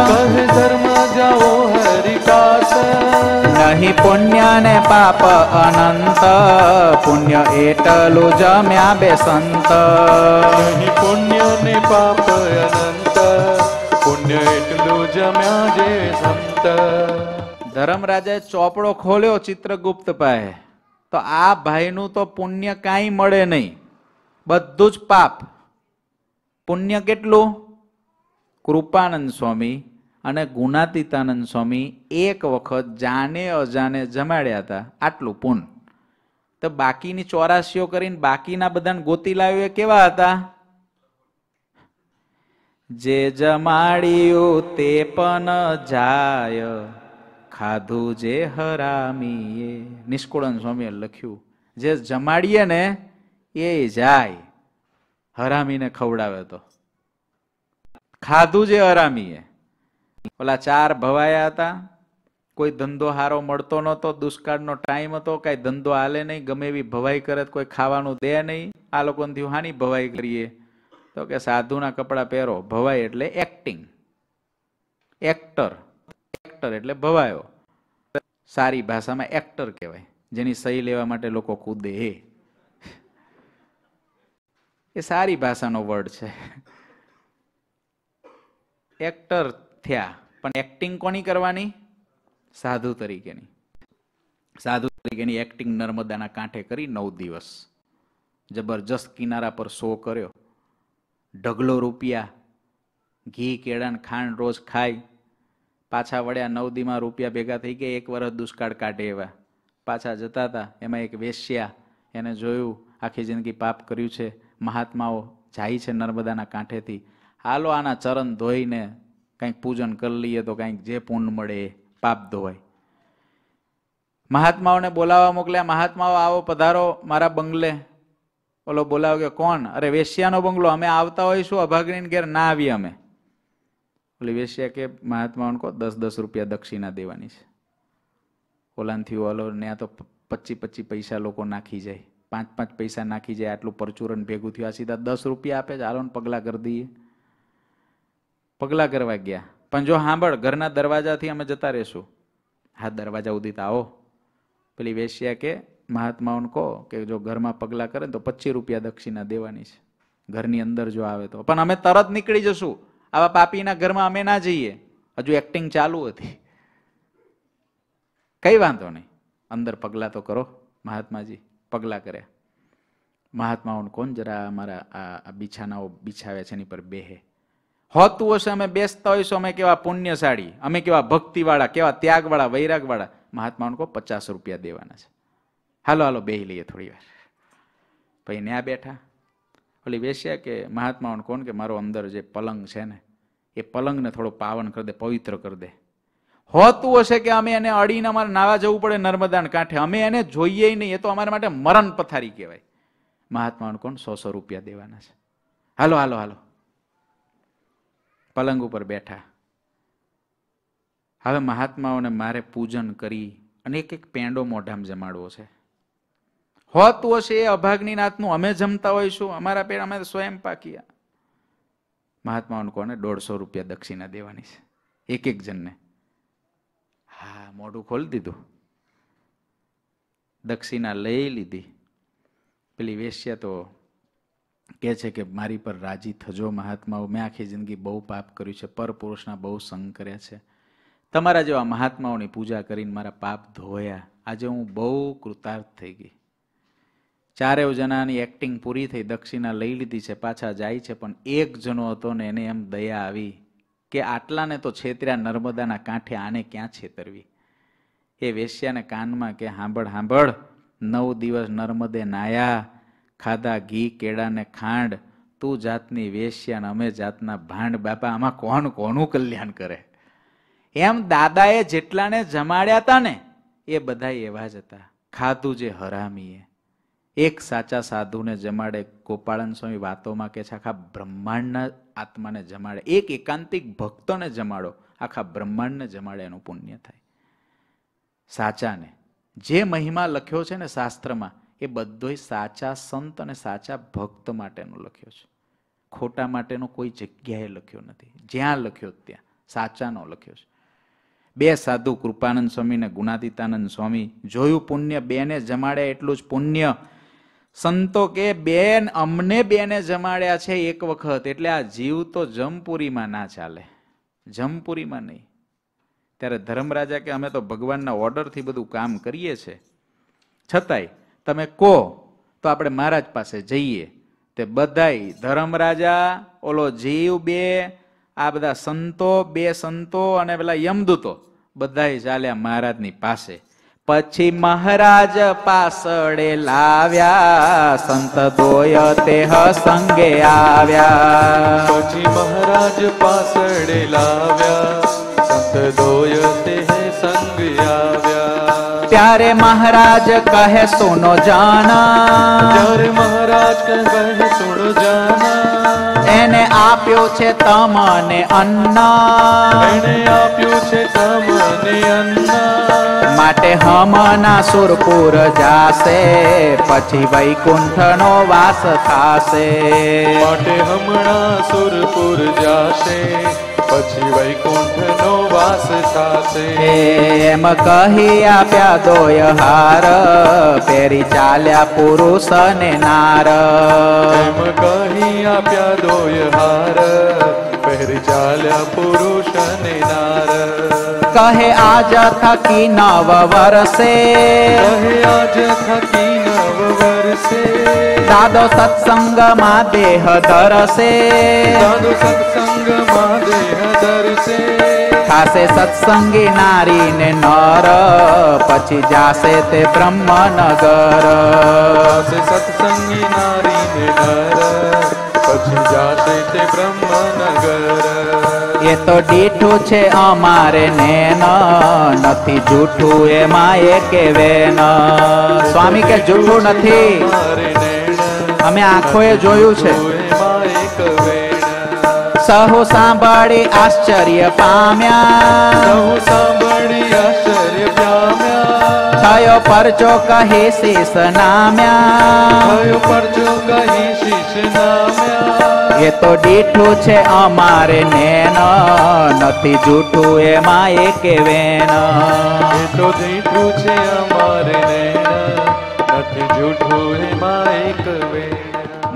કહે ધર્મ જાઓ હરિ પાસ. નહીં પુણ્ય ને પાપ અનંત. પુણ્ય એટલું જમ્યા બે સંત. નહીં પુણ્ય ને પાપ અનંત. પુણ્ય એટલું જમ્યા જે સંત. ધર્મરાજાએ ચોપડો ખોલ્યો ચિત્રગુપ્ત પાસે તો આ ભાઈનું તો પુણ્ય કાંઈ મળે નહીં. બધું જ પાપ. પુણ્ય કેટલું? કૃપાનંદ સ્વામી અને ગુણાતીતાનંદ સ્વામી એક વખત જાણે અજાણે જમાડ્યા હતા આટલું પુન તો બાકીની ચોરાસીઓ કરીને બાકીના બધાને ગોતી લાવ્યો કેવા હતા? જે જમાડ્યું તે પણ જાય, ખાધું જે હરામીએ. નિષ્કુળન સ્વામીએ લખ્યું, જે જમાડીએ ને એ જાય. હરામીને ખવડાવે તો. ખાધું જે હરામીએ. ઓલા ચાર ભવાયા હતા. કોઈ ધંધો હારો મળતો નહોતો, દુષ્કાળનો ટાઈમ હતો, કાંઈ ધંધો હાલે નહીં, ગમે એવી ભવાઈ કરે કોઈ ખાવાનું દે નહીં. આ લોકોને હાની ભવાઈ કરીએ. તો કે સાધુના કપડાં પહેરો. ભવાઈ એટલે એક્ટિંગ એક્ટર એક્ટર એટલે ભવાયો. સારી ભાષામાં એક્ટર કહેવાય, જેની સહી લેવા માટે લોકો કૂદે એ એ સારી ભાષાનો વર્ડ છે. એક્ટર થયા, પણ એક્ટિંગ કોની કરવાની? સાધુ તરીકેની. સાધુ તરીકેની એક્ટિંગ નર્મદાના કાંઠે કરી નવ દિવસ. જબરજસ્ત કિનારા પર શો કર્યો. ઢગલો રૂપિયા, ઘી, કેળાન, ખાંડ રોજ ખાય પાછા વળ્યા નવ દીમાં રૂપિયા ભેગા થઈ ગયા, એક વર્ષ દુષ્કાળ કાઢે એવા. પાછા જતા હતા, એમાં એક વેશ્યા, એને જોયું, આખી જિંદગી પાપ કર્યું છે. મહાત્માઓ જાય છે નર્મદાના કાંઠેથી. હાલો આના ચરણ ધોઈને કંઈક પૂજન કરી લઈએ તો કંઈક જે પુણ્ય મળે એ પાપ ધોવાય. મહાત્માઓને બોલાવવા મોકલ્યા, મહાત્માઓ, આવો પધારો મારા બંગલે. ઓલો બોલાવ કે, કોણ? અરે, વેશ્યાનો બંગલો. અમે આવતા હોઈશું અભાગની ઘેર, ના આવીએ અમે. ઓલી વેશ્યા કે, મહાત્માઓને કહો દસ દસ રૂપિયા દક્ષિણા દેવાની છે. ઓલાનથી ઓલો ત્યાં તો પચી પચી પૈસા લોકો નાખી જાય. પાંચ પાંચ પૈસા નાખી જાય, આટલું પરચુરણ ભેગું થયું. આ સીધા દસ રૂપિયા આપે છે. હાલો ને પગલાં કરી દઈએ. પગલાં કરવા ગયા. પણ જો સાંભળ, ઘરના દરવાજાથી અમે જતા રહેશું. હા, દરવાજા ઉદિત આવો. પેલી વેશ્યા કે, મહાત્માઓને કહો કે જો ઘરમાં પગલાં કરે તો પચીસ રૂપિયા દક્ષિણા દેવાની છે. ઘરની અંદર જો આવે તો. પણ અમે તરત નીકળી જશું. આવા પાપીના ઘરમાં અમે ના જઈએ. હજુ એક્ટિંગ ચાલુ હતી. કઈ વાંધો નહીં. અંદર પગલાં તો કરો, મહાત્માજી. પગલાં કર્યા. મહાત્માઓને કોણ જરા અમારા આ બિછાનાઓ બિછાવ્યા છે, એની પર બેહે. હોતું હશે, અમે બેસતા હોઈશું, અમે કેવા પુણ્યશાળી, અમે કેવા ભક્તિવાળા, કેવા ત્યાગવાળા, વૈરાગવાળા. મહાત્માઓને કહો, પચાસ રૂપિયા દેવાના છે. હાલો હાલો, બેહી લઈએ થોડી વાર. પછી ન્યા બેઠા. ઓલી બેસ્યા કે મહાત્માઓને કોણ કે મારો અંદર જે પલંગ છે ને, એ પલંગને થોડો પાવન કરી દે, પવિત્ર કરી દે. હોતું હશે કે અમે એને અડીને અમારે નાવા જવું પડે નર્મદાના કાંઠે? અમે એને જોઈએ નહીં, એ તો અમારા માટે મરણ પથારી કહેવાય. મહાત્માઓને કોણ? સો સો રૂપિયા દેવાના છે. હાલો હાલો હાલો. પલંગ ઉપર બેઠા. હવે મહાત્માઓને મારે પૂજન કરી અને એક એક પેંડો મોઢામાં જમાડવો છે. હોતું હશે એ અભાગની નાથનું અમે જમતા હોઈશું, અમારા પેડ અમે સ્વયં પાકીયા. મહાત્માઓને કોને દોઢસો રૂપિયા દક્ષિણા દેવાની છે. એક એક જણને. હા, મોઢું ખોલી દીધું. દક્ષિણા લઈ લીધી. પેલી વેશ્યા તો કહે છે કે મારી પર રાજી થજો મહાત્માઓ, મેં આખી જિંદગી બહુ પાપ કર્યું છે, પરપુરુષના બહુ સંગ કર્યા છે. તમારા જેવા મહાત્માઓની પૂજા કરીને મારા પાપ ધોયા. આજે હું બહુ કૃતાર્થ થઈ ગઈ. ચારેવ જણાની એક્ટિંગ પૂરી થઈ, દક્ષિણા લઈ લીધી છે, પાછા જાય છે, પણ એક જણો હતો ને એને એમ દયા આવી. કે આટલાને તો છેતર્યા નર્મદાના કાંઠે આને ક્યાં છેતરવી? એ વેશ્યાને કાનમાં કે, હાંભળ હાંભળ, નવ દિવસ નર્મદે નાયા, ખાધા ઘી, કેળાને ખાંડ, તું જાતની વેશ્યા અને અમે જાતના ભાંડ બાપા, આમાં કોણ કોનું કલ્યાણ કરે? એમ દાદાએ જેટલાને જમાડ્યા હતા ને, એ બધા એવા જ હતા. ખાધું જે હરામીએ. એક સાચા સાધુને જમાડે. ગોપાળન સ્વામી વાતોમાં કે છે, આખા બ્રહ્માંડના આત્માને જમાડે. એક એકાંતિક ભક્તોને જમાડો. આખા બ્રહ્માંડને જમાડે એનું પુણ્ય થાય. સાચાને. જે મહિમા લખ્યો છે ને શાસ્ત્રમાં, એ બધોય સાચા સંત અને સાચા ભક્ત માટેનો લખ્યો છે. ખોટા માટેનો કોઈ જગ્યાએ લખ્યો નથી. જ્યાં લખ્યો ત્યાં. સાચાનો લખ્યો છે. બે સાધુ કૃપાનંદ સ્વામી ને ગુણાતીતાનંદ સ્વામી જોયું પુણ્ય, બેને જમાડે એટલું જ પુણ્ય. સંતો કે બેન, અમને બેને જમાડ્યા છે એક વખત. એટલે આ જીવ તો જમપુરીમાં ના ચાલે. જમપુરીમાં નહીં. ત્યારે ધર્મરાજા કે અમે તો ભગવાનના ઓર્ડરથી બધું કામ કરીએ છે. છતાંય તમે કહો તો આપણે મહારાજ પાસે જઈએ. તે બધાય ધર્મરાજા, ઓલો જીવ બે, આ બધા સંતો, બે સંતો અને પેલા યમદૂતો બધાય ચાલ્યા મહારાજની પાસે. પછી મહારાજ પાસળે લાવ્યા સંત દોય તે સંગે આવ્યા. પછી મહારાજ પાસળે લાવ્યા સંત દોય તે સંગ આવ્યા. ત્યારે મહારાજ કહે સોનો જાણા ત્યારે મહારાજ કહે સુણ જાના. એને આપ્યો છે તમને અન્ન. એણે આપ્યું છે તમને અન્ન. માટે હમના સુરપુર જાશે પછી વૈકુંઠનો વાસ થાશે. માટે હમણાં સુરપુર જાશે પછી વૈકુંઠનો વાસ થાશે એમ કહી આપ્યા દોય હાર પેરી ચાલ્યા પુરુષ ને નાર એમ કહી આપ્યા દોય હાર પહેરી ચાલ્યા પુરુષ અને નાર કહે આજ થકી નવ વર્ષે કહે આજ થકી નવ વર્ષે દાદો સત્સંગમાં દેહ ધરશે સાધુ સત્સંગમાં દેહ દર્શે થાશે સત્સંગી નારીને નર. પછી જાશે તે બ્રહ્મનગર. સત્સંગી નારી ને નર. પછી જાશે તે બ્રહ્મનગર. એ તો દીઠું છે અમારે નેન. નથી જૂઠું એમાં એ કે વેન. સ્વામી કે જૂઠું નથી? અમે આંખોએ જોયું છે. સહુ સાંભળી આશ્ચર્ય પામ્યા. સહુ સાંભળી આશ્ચર્ય પામ્યા. થયો પરચો કહે શીશ નામ્યા. થયો પરચો કહે શીશ નામ્યા. એ તો દીઠું છે અમારે નેન નથી જૂઠું એમાં એ કે વેન એ તો દીઠું છે અમારે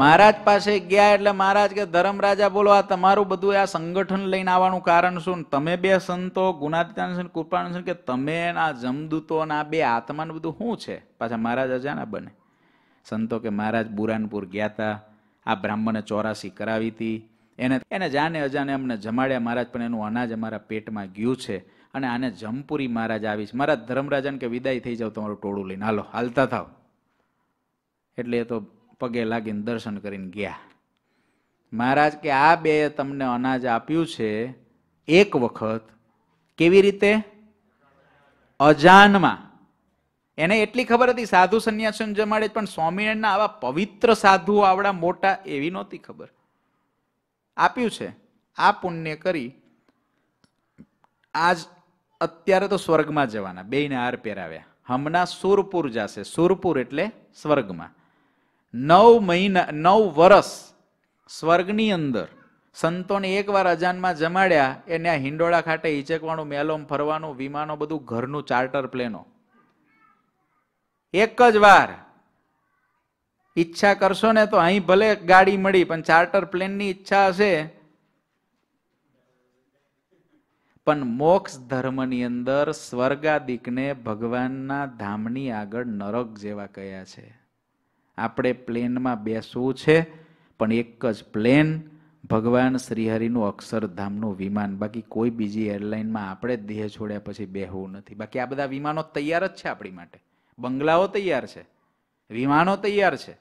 મહારાજ પાસે ગયા એટલે મહારાજ કે, ધર્મરાજા બોલો, આ તમારું બધું આ સંગઠન લઈને આવવાનું કારણ શું? તમે બે સંતો, ગુણાતીતાન છે કે તમે આ જમદૂતો આ બે આત્માને બધું શું છે? પાછા મહારાજ અજાના બને. સંતો કે, મહારાજ બુરાનપુર ગયા હતા આ બ્રાહ્મણે ચોરાસી કરાવી હતી એને એને જાણે અજાને અમને જમાડ્યા. મહારાજ પણ એનું અનાજ અમારા પેટમાં ગયું છે અને આને જમપુરી મહારાજ આવીશ મારા ધર્મરાજાને કે વિદાય થઈ જાવ, તમારું ટોળું લઈને. હાલો, હાલતા થાવ. એટલે એ તો પગે લાગીને દર્શન કરીને ગયા. મહારાજ કે, આ બે તમને અનાજ આપ્યું છે એક વખત. કેવી રીતે? અજાનમાં. એને એટલી ખબર હતી, સાધુ સંન્યાસન જમાડે, પણ સ્વામિનારાયણના આવા પવિત્ર સાધુ આવડા મોટા એવી નહોતી ખબર. આપ્યું છે. આ પુણ્ય કરી આજ અત્યારે તો સ્વર્ગમાં જવાના, બેયને હાર પહેરાવ્યા. હમણાં સુરપુર જશે. સુરપુર એટલે સ્વર્ગમાં. નવ મહિના, નવ વર્ષ સ્વર્ગની અંદર સંતોને એકવાર અજાનમાં જમાડ્યા એને આ હિંડોળા ખાતે ઈચકવાનું મેલોમ, ફરવાનું, વિમાનો, બધું ઘરનું ચાર્ટર પ્લેનો. એક જ વાર. ઈચ્છા કરશો ને તો અહીં ભલે ગાડી મળી, પણ ચાર્ટર પ્લેનની ઈચ્છા હશે. પણ મોક્ષ ધર્મની અંદર સ્વર્ગાદિકને ભગવાનના ધામની આગળ નરક જેવા કયા છે. આપણે પ્લેનમાં બેસવું છે, પણ એક જ પ્લેન ભગવાન શ્રીહરિનું અક્ષરધામનું વિમાન. બાકી કોઈ બીજી એરલાઇનમાં આપણે દેહ છોડ્યા પછી બેહવું નથી. બાકી આ બધા વિમાનો તૈયાર જ છે આપણી માટે. બંગલાઓ તૈયાર છે. વિમાનો તૈયાર છે.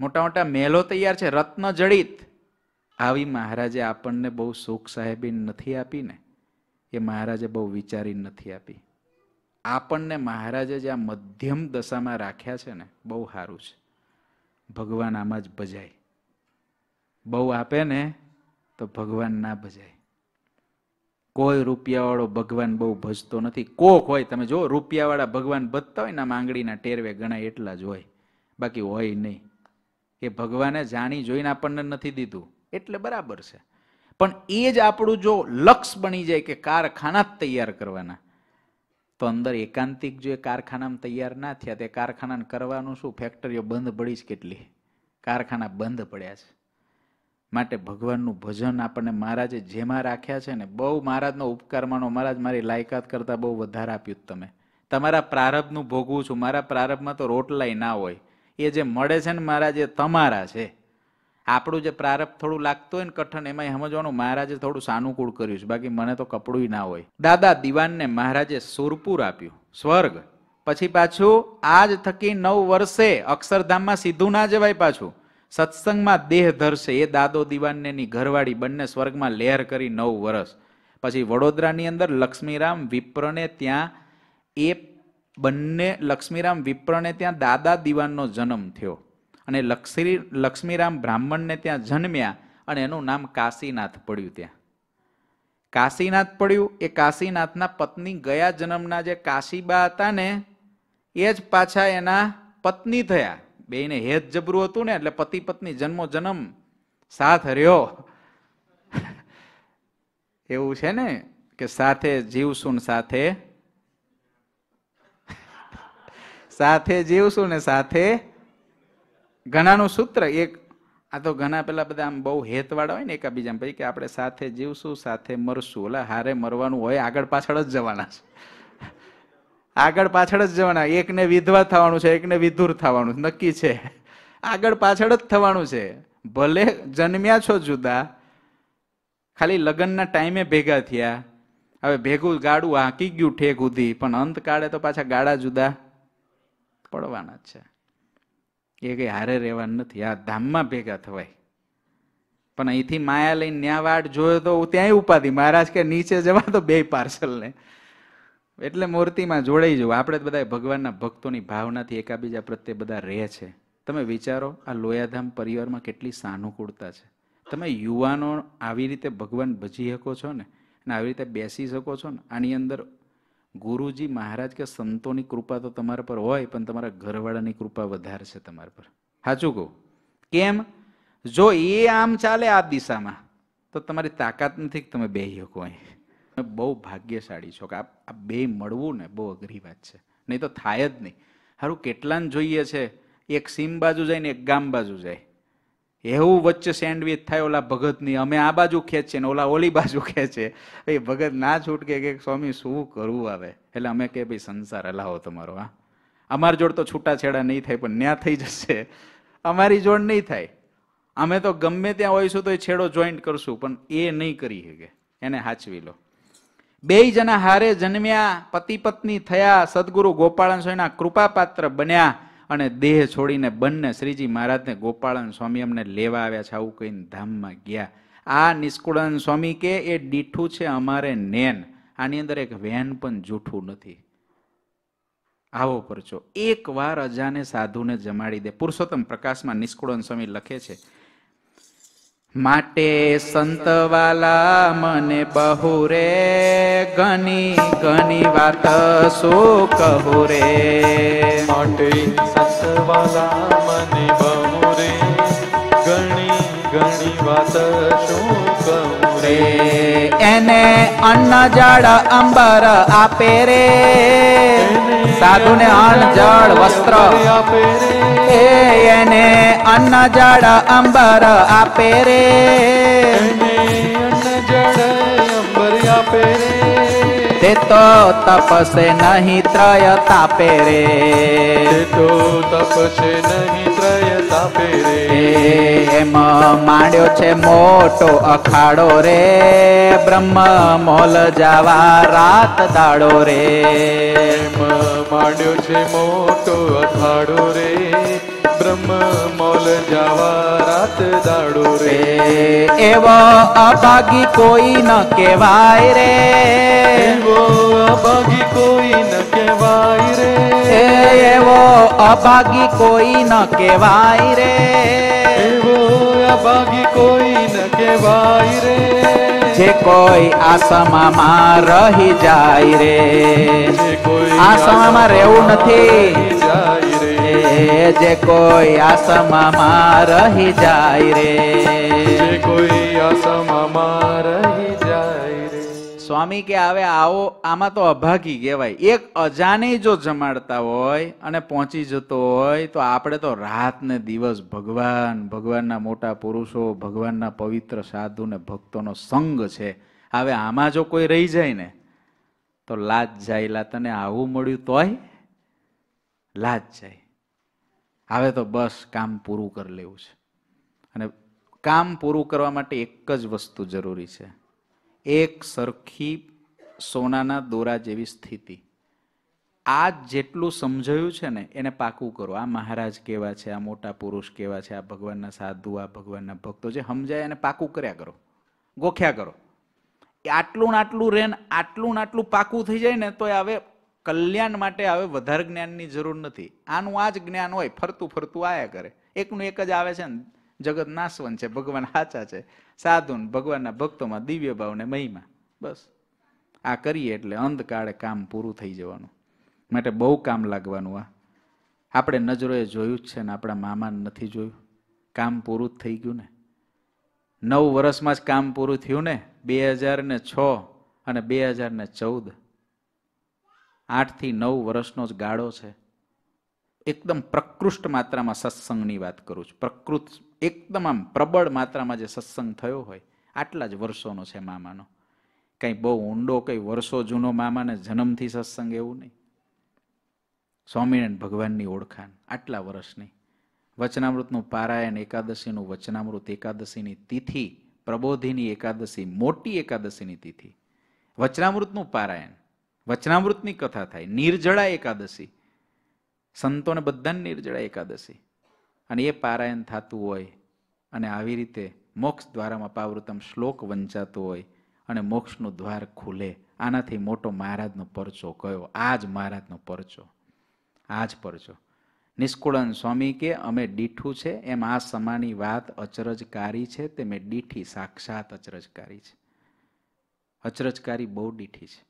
મોટા મોટા મહેલો તૈયાર છે. રત્ન જડિત. આવી મહારાજે આપણને બહુ સુખ સાહેબી નથી આપીને એ મહારાજે બહુ વિચારી નથી આપી. આપણને મહારાજે જે આ મધ્યમ દશામાં રાખ્યા છે ને, બહુ સારું છે. ભગવાન આમાં જ ભજાય. બહુ આપે ને, તો ભગવાન ના ભજાય. કોઈ રૂપિયાવાળો ભગવાન બહુ ભજતો નથી. કોક હોય, તમે જો રૂપિયાવાળા ભગવાન ભજતા હોય ને માંગડીના ટેરવે ગણાય એટલા જ હોય. બાકી હોય નહીં. એ ભગવાને જાણી જોઈને આપણને નથી દીધું. એટલે બરાબર છે. પણ એ જ આપણું જો લક્ષ બની જાય કે કારખાના જ તૈયાર કરવાના. તો અંદર એકાંતિક જો કારખાનામાં તૈયાર ના થયા તે કારખાનાને કરવાનું શું? ફેક્ટરીઓ બંધ પડી જ કેટલી? કારખાના બંધ પડ્યા છે. માટે ભગવાનનું ભજન આપણને મહારાજે જેમાં રાખ્યા છે ને, બહુ મહારાજનો ઉપકાર માનો. મહારાજ મારી લાયકાત કરતાં બહુ વધારે આપ્યું તમે. તમારા પ્રારબ્ધનું ભોગવું છું. મારા પ્રારબ્ધમાં તો રોટલાય ના હોય. એ જે મળે છે ને મહારાજ, એ તમારા છે. આપણું જે પ્રારબ્ધ થોડું લાગતું હોય ને કઠણ એમાં સમજવાનું, મહારાજે થોડું સાનુકૂળ કર્યું છે. બાકી મને તો કપડું ના હોય. દાદા, દિવાનને મહારાજે સુરપુર આપ્યું. સ્વર્ગ. પછી પાછું, આજ થકી નવ વર્ષે અક્ષરધામમાં સીધું ના જવાય પાછું. સત્સંગમાં દેહ ધરશે. એ દાદો દિવાનને ની ઘરવાળી બંને સ્વર્ગમાં લહેર કરી નવ વર્ષ. પછી વડોદરાની અંદર લક્ષ્મીરામ વિપ્રને ત્યાં, એ બંને લક્ષ્મીરામ વિપ્રને ત્યાં દાદા દિવાનનો જન્મ થયો. અને લક્ષ્મી લક્ષ્મીરામ બ્રાહ્મણને ત્યાં જન્મ્યા અને એનું નામ કાશીનાથ પડ્યું ત્યાં. કાશીનાથ પડ્યું, એ કાશીનાથના પત્ની ગયા જન્મના જે કાશીબા હતા ને, એ જ પાછા એના પત્ની થયા. બેને હેત જબરું હતું ને, એટલે પતિ પત્ની જન્મો જન્મ સાથ રહ્યો. એવું છે ને, કે સાથે જીવશું ને સાથે સાથે જીવશું ને સાથે ઘણાનું સૂત્ર, એક આ તો ઘણા પેલા બધા આમ બહુ હેતવાળા હોય ને એકાબીજા ભાઈ કે આપણે સાથે જીવશું, સાથે મરશું. ઓલા હારે મરવાનું હોય, આગળ પાછળ જ જવાના છે. આગળ પાછળ જ જવાના. એકને વિધવા થવાનું છે, એકને વિધુર થવાનું નક્કી છે. આગળ પાછળ જ થવાનું છે. ભલે જન્મ્યા છો જુદા, ખાલી લગ્નના ટાઈમે ભેગા થયા. હવે ભેગું ગાડું હાંકી ગયું ઠેક સુધી, પણ અંત કાળે તો પાછા ગાડા જુદા પડવાના જ છે. એ કંઈ હારે રહેવાનું નથી, આ ધામમાં ભેગા થવાય. પણ અહીંથી માયા લઈને ન્યા વાટ જોયો તો ત્યાંય ઉપાધિ. મહારાજ કે નીચે જવા તો બે પાર્સલ ને. એટલે મૂર્તિમાં જોડાઈ જવું. આપણે બધા ભગવાનના ભક્તોની ભાવનાથી એકાબીજા પ્રત્યે બધા રહે છે. તમે વિચારો, આ લોયાધામ પરિવારમાં કેટલી સાનુકૂળતા છે. તમે યુવાનો આવી રીતે ભગવાન ભજી શકો છો ને? અને આવી રીતે બેસી શકો છો ને? આની અંદર ગુરુજી મહારાજ કે સંતોની કૃપા તો તમારા પર હોય, પણ તમારા ઘરવાળાની કૃપા વધારે છે તમારા પર. સાચું કહું? કેમ? જો એ આમ ચાલે આ દિશામાં, તો તમારી તાકાત નથી કે તમે બે શકો અહીં બહુ ભાગ્યશાળી છો કે આ આ બે મળવું ને બહુ અઘરી વાત છે. નહીં તો થાય જ નહીં. સારું કેટલાને જોઈએ છે? એક સીમ બાજુ જાય ને એક ગામ બાજુ જાય. એવું વચ્ચે સેન્ડવિચ થાય ઓલા ભગતની, અમે આ બાજુ ખેંચીએ ને ઓલા ઓલી બાજુ ખેંચે એ ભગત ના છૂટકે કે, સ્વામી, શું કરવું આવે એટલે અમે કે, ભાઈ, સંસાર હલાવો તમારો, હા. અમારી જોડ તો છૂટાછેડા નહીં થાય, પણ ન્યા થઈ જશે. અમારી જોડ નહીં થાય. અમે તો ગમે ત્યાં હોઈશું તો એ છેડો જોઈન્ટ કરશું, પણ એ નહીં કરી શકે એને હાચવી લો. બે જણા હારે જન્મ્યા પતિ પત્ની થયા, સદગુરુ ગોપાળન સ્વામીના કૃપાપાત્ર બન્યા. અને દેહ છોડીને બંને શ્રીજી મહારાજને ગોપાળન સ્વામી અમને લેવા આવ્યા છે, આવું કહીને ધામમાં ગયા. આ નિષ્કુળાનંદ સ્વામી કે, એ દીઠું છે અમારે નેન. આની અંદર એક વેન પણ જૂઠું નથી. આવો પરચો. એક વાર અજાને સાધુને જમાડી દે. પુરુષોત્તમ પ્રકાશમાં નિષ્કુળન સ્વામી લખે છે માટે સંતવાલા મને બહુ રે. ઘણી ઘણી વાત શું કહું રે? માટે સંતવાલા મને બહુ રે. ઘણી ઘણી વાત શું રે. એને અન્ન જળ અંબર આપે રે. સાધુને અન્ન જળ વસ્ત્ર આપે રે. એને અન્ન જળ અંબર આપે રે. અન્ન જળ અંબર આપે રે. તે તપસે નહીં ત્રય તાપે રે. તો તપસે નહીં ત્રય તાપે રે. એમ માંડ્યો છે મોટો અખાડો રે. બ્રહ્મ મોલ જાવા રાત દાડો રે. એમ માંડ્યો છે મોટો અખાડો રે. બ્રહ્મ મોલ જવા રાત દાડો રે. એવો અભાગી કોઈ ન કહેવાય રે. એવો અભાગી કોઈ ન કહેવાય રે. એવો અભાગી કોઈ ન કહેવાય રે. એવો અભાગી કોઈ ન કહેવાય રે. જે કોઈ આસમામાં રહી જાય રે. આસામાં રહેવું નથી. રહી જાય રે. જે કોઈ આસમામાં રહી જાય રે. જે કોઈ સ્વામી કે હવે આવો આમાં તો અભાગી કહેવાય. એક અજાને જો જમાડતા હોય અને પહોંચી જતો હોય તો આપણે તો રાત ને દિવસ ભગવાન ભગવાનના મોટા પુરુષો ભગવાનના પવિત્ર સાધુ ને ભક્તોનો સંગ છે. હવે આમાં જો કોઈ રહી જાય ને તો લાજ જાય. લા તને આવું મળ્યું તોય લાજ જાય. હવે તો બસ કામ પૂરું કરી લેવું છે. અને કામ પૂરું કરવા માટે એક જ વસ્તુ જરૂરી છે. એક સરખી સોનાના દોરા જેવી સ્થિતિ. આ જેટલું સમજાયું છે ને, એને પાકું કરો. આ મહારાજ કેવા છે, આ મોટા પુરુષ કેવા છે, આ ભગવાનના સાધુ, આ ભગવાનના ભક્તો જે સમજાય એને પાકું કર્યા કરો. ગોખ્યા કરો. આટલું આટલું રેન આટલું આટલું પાકું થઈ જાય ને તો હવે કલ્યાણ માટે હવે વધારે જ્ઞાનની જરૂર નથી. આનું આ જ જ્ઞાન હોય, ફરતું ફરતું આયા કરે. એકનું એક જ આવે છે ને, જગત નાશવન છે, ભગવાન સાચા છે. સાધુન ભગવાનના ભક્તોમાં દિવ્ય ભાવને મહિમા. બસ. આ કરીએ એટલે અંધકાળે કામ પૂરું થઈ જવાનું. માટે બહુ કામ લાગવાનું આ. આપણે નજરોએ જોયું જ છે ને, આપણા મામાને નથી જોયું. કામ પૂરું જ થઈ ગયું ને. નવ વર્ષમાં જ કામ પૂરું થયું ને, બે હજાર ને છ અને બે હજાર ને ચૌદ. આઠથી નવ વર્ષનો જ ગાળો છે. એકદમ પ્રકૃષ્ટ માત્રામાં સત્સંગની વાત કરું છું. પ્રકૃત, એકદમ આમ પ્રબળ માત્રામાં જે સત્સંગ થયો હોય, આટલા જ વર્ષોનો છે મામાનો. કંઈ બહુ ઊંડો, કંઈ વર્ષો જૂનો મામાને જન્મથી સત્સંગ એવું નહીં. સ્વામિનારાયણ ભગવાનની ઓળખાણ, આટલા વર્ષની. વચનામૃતનું પારાયણ એકાદશીનું વચનામૃત એકાદશીની તિથિ, પ્રબોધિની એકાદશી, મોટી એકાદશીની તિથિ. વચનામૃતનું પારાયણ. વચનામૃતની કથા થાય. નિર્જળા એકાદશી. સંતોને બધાને નિર્જળા એકાદશી. અને એ પારાયણ થતું હોય અને આવી રીતે મોક્ષ દ્વારામાં પાવૃતમ શ્લોક વંચાતો હોય અને મોક્ષનું દ્વાર ખુલે. આનાથી મોટો મહારાજનો પરચો કયો? આ જ મહારાજનો પરચો. આ જ પરચો. નિષ્કુળન સ્વામી કે, અમે દીઠું છે, એમ આ સમાની વાત અચરજકારી છે, તે મેં દીઠી સાક્ષાત અચરજકારી છે. અચરજકારી બહુ દીઠી છે.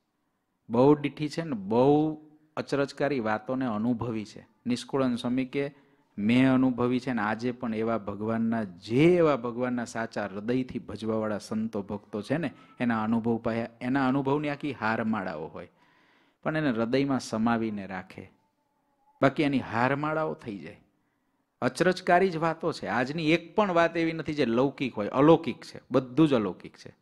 બહુ દીઠી છે ને બહુ અચરજકારી વાતોને અનુભવી છે. નિષ્કુળન સમીકે મેં અનુભવી છે ને આજે પણ એવા ભગવાનના, જે એવા ભગવાનના સાચા હૃદયથી ભજવાવાળા સંતો ભક્તો છે ને, એના અનુભવ પાયા એના અનુભવની આખી હારમાળાઓ હોય. પણ એને હૃદયમાં સમાવીને રાખે. બાકી એની હારમાળાઓ થઈ જાય. અચરજકારી જ વાતો છે. આજની એક પણ વાત એવી નથી જે લૌકિક હોય, અલૌકિક છે. બધું જ અલૌકિક છે.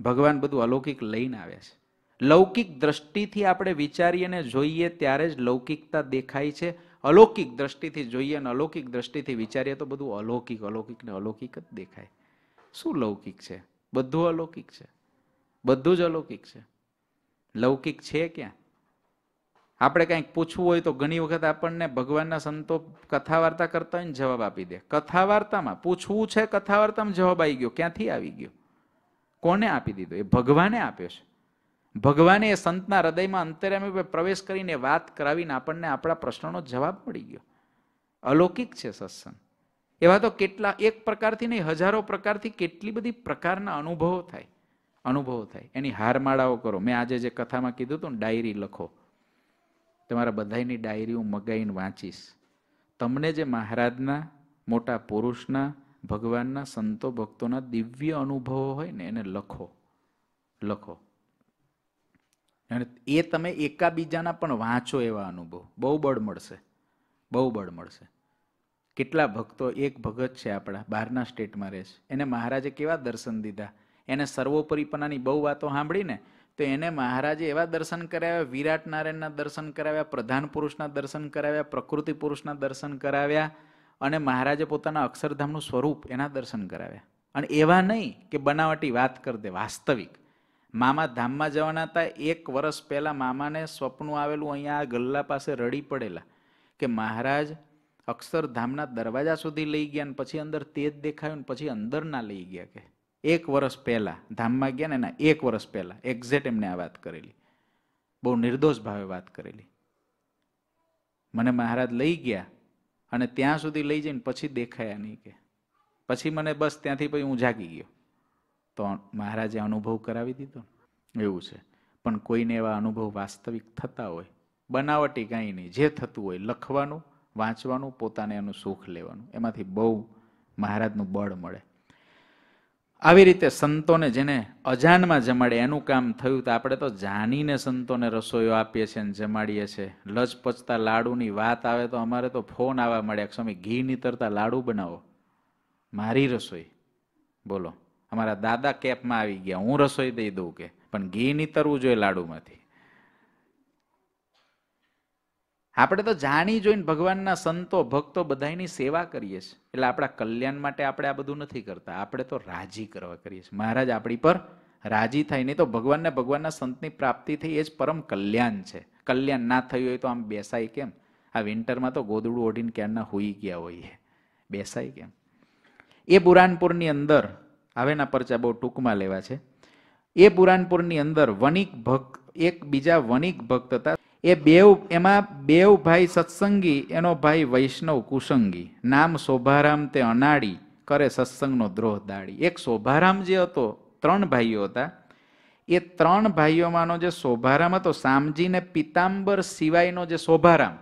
ભગવાન બધું અલૌકિક લઈને આવ્યા છે. લૌકિક દ્રષ્ટિથી આપણે વિચારીએ જોઈએ ત્યારે જ લૌકિકતા દેખાય છે. અલૌકિક દ્રષ્ટિથી જોઈએ અને અલૌકિક દ્રષ્ટિથી વિચારીએ તો બધું અલૌકિક અલૌકિક ને અલૌકિક જ દેખાય. શું લૌકિક છે? બધું અલૌકિક છે. બધું જ અલૌકિક છે. લૌકિક છે ક્યાં? આપણે કંઈક પૂછવું હોય તો ઘણી વખત આપણને ભગવાનના સંતો કથા વાર્તા કરતા હોય ને જવાબ આપી દે. કથા વાર્તામાં પૂછવું છે કથા વાર્તામાં જવાબ આવી ગયો. ક્યાંથી આવી ગયો? કોને આપી દીધો? એ ભગવાને આપ્યો છે. ભગવાને એ સંતના હૃદયમાં અંતર્યામી પ્રવેશ કરીને વાત કરાવીને આપણને આપણા પ્રશ્નોનો જવાબ મળી ગયો. અલૌકિક છે સત્સંગ. એવા તો કેટલા, એક પ્રકારથી નહીં, હજારો પ્રકારથી કેટલી બધી પ્રકારના અનુભવો થાય. અનુભવો થાય. એની હારમાળાઓ કરો. મેં આજે જે કથામાં કીધું હતું ડાયરી લખો. તમારા બધાની ડાયરી હું મગાઈને વાંચીશ. તમને જે મહારાજના, મોટા પુરુષના, ભગવાનના સંતો ભક્તોના દિવ્ય અનુભવો હોય ને, એને લખો. લખો. અને એ તમે એકાબીજાના પણ વાંચો એવા અનુભવ. બહુ બળ મળશે. બહુ બળ મળશે. કેટલા ભક્તો એક ભગત છે આપણા, બહારના સ્ટેટમાં રહે છે. એને મહારાજે કેવા દર્શન દીધા? એને સર્વોપરીપણાની બહુ વાતો સાંભળીને તો એને મહારાજે એવા દર્શન કરાવ્યા, વિરાટ નારાયણના દર્શન કરાવ્યા, પ્રધાન પુરુષના દર્શન કરાવ્યા, પ્રકૃતિ પુરુષના દર્શન કરાવ્યા અને મહારાજે પોતાના અક્ષરધામનું સ્વરૂપ એના દર્શન કરાવ્યા. અને એવા નહીં કે બનાવટી વાત કરી દે, વાસ્તવિક. મામા ધામમાં જવાના હતા. એક વર્ષ પહેલાં મામાને સ્વપ્નું આવેલું અહીંયા આ ગલ્લા પાસે રડી પડેલા કે મહારાજ અક્ષરધામના દરવાજા સુધી લઈ ગયા ને પછી અંદર તેજ દેખાયું ને પછી અંદર ના લઈ ગયા કે. એક વર્ષ પહેલાં ધામમાં ગયા ને એના એક વર્ષ પહેલાં એક્ઝેક્ટ એમને આ વાત કરેલી. બહુ નિર્દોષ ભાવે વાત કરેલી. મને મહારાજ લઈ ગયા અને ત્યાં સુધી લઈ જઈને પછી દેખાયા નહીં કે. પછી મને બસ ત્યાંથી પછી હું જાગી ગયો. તો મહારાજે અનુભવ કરાવી દીધો એવું છે. પણ કોઈને એવા અનુભવ વાસ્તવિક થતા હોય, બનાવટી કાંઈ નહીં. જે થતું હોય, લખવાનું, વાંચવાનું, પોતાને એનું સુખ લેવાનું. એમાંથી બહુ મહારાજનું બળ મળે. આવી રીતે સંતોને જેને અજાનમાં જમાડે, એનું કામ થયું તો આપણે તો જાણીને સંતોને રસોઈઓ આપીએ છીએ અને જમાડીએ છીએ. લચપચતા લાડુની વાત આવે તો અમારે તો ફોન આવવા મળે એક સ્વામી, ઘી નીતરતા લાડુ બનાવો. મારી રસોઈ. બોલો. અમારા દાદા કેપમાં આવી ગયા. હું રસોઈ દઈ દઉં કે, પણ ઘી નીતરવું જોઈએ લાડુમાંથી. આપણે તો જાણી જોઈને ભગવાનના સંતો, ભક્તો બધાની સેવા કરીએ છીએ. એટલે આપણા કલ્યાણ માટે આપણે આ બધું નથી કરતા. આપણે તો રાજી કરવા કરીએ છીએ. મહારાજ આપણી પર રાજી થાય. નહીં તો ભગવાનને ભગવાનના સંતની પ્રાપ્તિ થઈ એ જ પરમ કલ્યાણ છે. કલ્યાણ ના થયું હોય તો આમ બેસાય કેમ? આ વિન્ટરમાં તો ગોદડું ઓઢીને ક્યારના હોઈ ગયા હોઈએ. બેસાય કેમ? એ બુરાનપુરની અંદર હવેના પરચા બહુ ટૂંકમાં લેવા છે. એ બુરાનપુરની અંદર વણિક ભક્ત, એક બીજા વણિક ભક્ત હતા. એ બેવ એમાં બેવ ભાઈ સત્સંગી, એનો ભાઈ વૈષ્ણવ કુસંગી. નામ શોભારામ તે અનાડી કરે સત્સંગનો દ્રોહ દાડી. એક શોભારામ જે હતો, ત્રણ ભાઈઓ હતા. એ ત્રણ ભાઈઓમાંનો જે શોભારામ હતો, સામજીને પિતાંબર સિવાયનો જે શોભારામ,